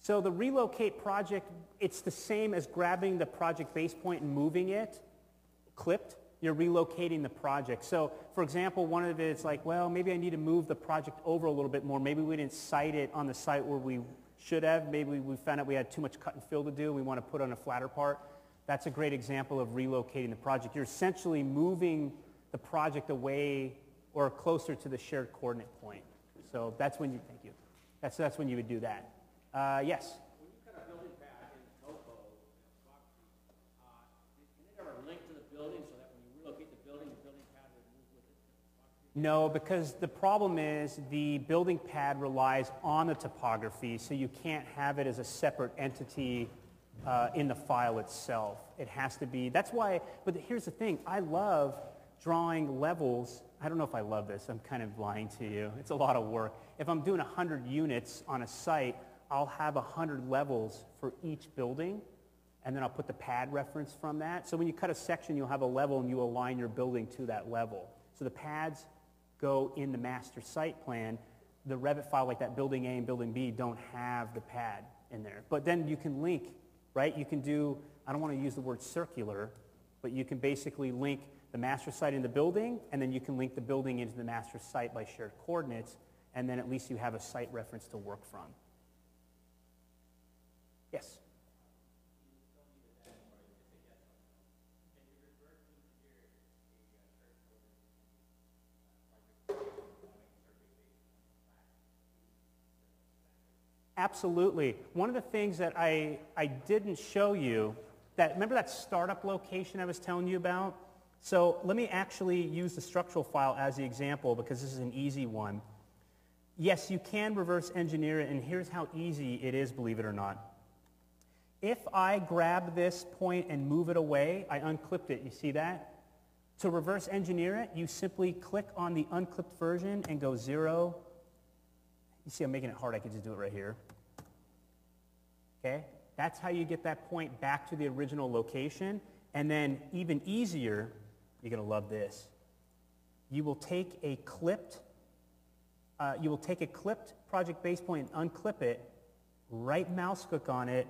Speaker 1: So the relocate project, it's the same as grabbing the project base point and moving it, clipped you're relocating the project. So, for example, one of it is like, well, maybe I need to move the project over a little bit more. Maybe we didn't site it on the site where we should have. Maybe we found out we had too much cut and fill to do. We want to put on a flatter part. That's a great example of relocating the project. You're essentially moving the project away or closer to the shared coordinate point. So that's when you, thank you. That's, that's when you would do that. Uh, yes?
Speaker 4: When you cut a building pad in topo, in topography, uh, can it ever link to the building so that when you relocate the building, the building pad will move with it? to the topography?
Speaker 1: No, because the problem is the building pad relies on the topography, so you can't have it as a separate entity uh, in the file itself. It has to be, that's why, but here's the thing, I love drawing levels. I don't know if I love this, I'm kind of lying to you. It's a lot of work. If I'm doing 100 units on a site, I'll have 100 levels for each building, and then I'll put the pad reference from that. So when you cut a section, you'll have a level and you align your building to that level. So the pads go in the master site plan. The Revit file, like that building A and building B, don't have the pad in there. But then you can link, right? You can do, I don't want to use the word circular, but you can basically link the master site in the building, and then you can link the building into the master site by shared coordinates, and then at least you have a site reference to work from. Yes? Absolutely. One of the things that I, I didn't show you, that remember that startup location I was telling you about? So let me actually use the structural file as the example because this is an easy one. Yes, you can reverse engineer it, and here's how easy it is, believe it or not. If I grab this point and move it away, I unclipped it. You see that? To reverse engineer it, you simply click on the unclipped version and go zero. You see I'm making it hard. I could just do it right here. Okay? That's how you get that point back to the original location. And then even easier, you're going to love this. You will take a clipped, uh, you will take a clipped project base point and unclip it, right mouse click on it,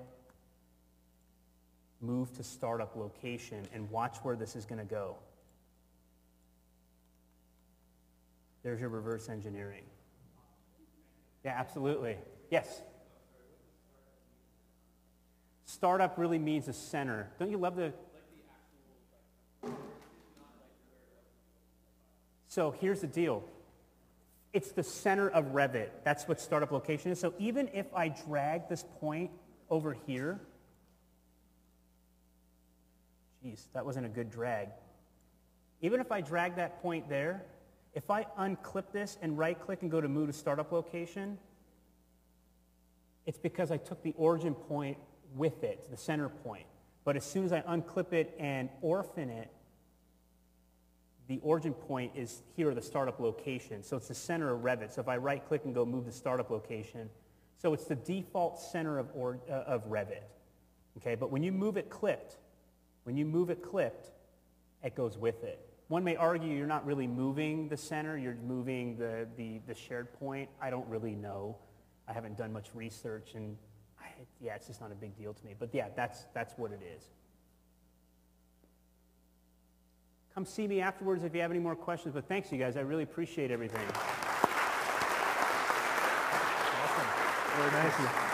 Speaker 1: move to startup location, and watch where this is going to go. There's your reverse engineering. Yeah, absolutely. Yes? Startup really means a center. Don't you love the... So here's the deal. It's the center of Revit. That's what startup location is. So even if I drag this point over here, geez, that wasn't a good drag. Even if I drag that point there, if I unclip this and right-click and go to move to startup location, it's because I took the origin point with it, the center point. But as soon as I unclip it and orphan it, the origin point is here, the startup location. So it's the center of Revit. So if I right-click and go move the startup location, so it's the default center of, or, uh, of Revit. Okay, but when you move it clipped, when you move it clipped, it goes with it. One may argue you're not really moving the center, you're moving the, the, the shared point. I don't really know. I haven't done much research, and I, yeah, it's just not a big deal to me. But yeah, that's, that's what it is. Come see me afterwards if you have any more questions. But thanks, you guys. I really appreciate everything.
Speaker 5: Very nice.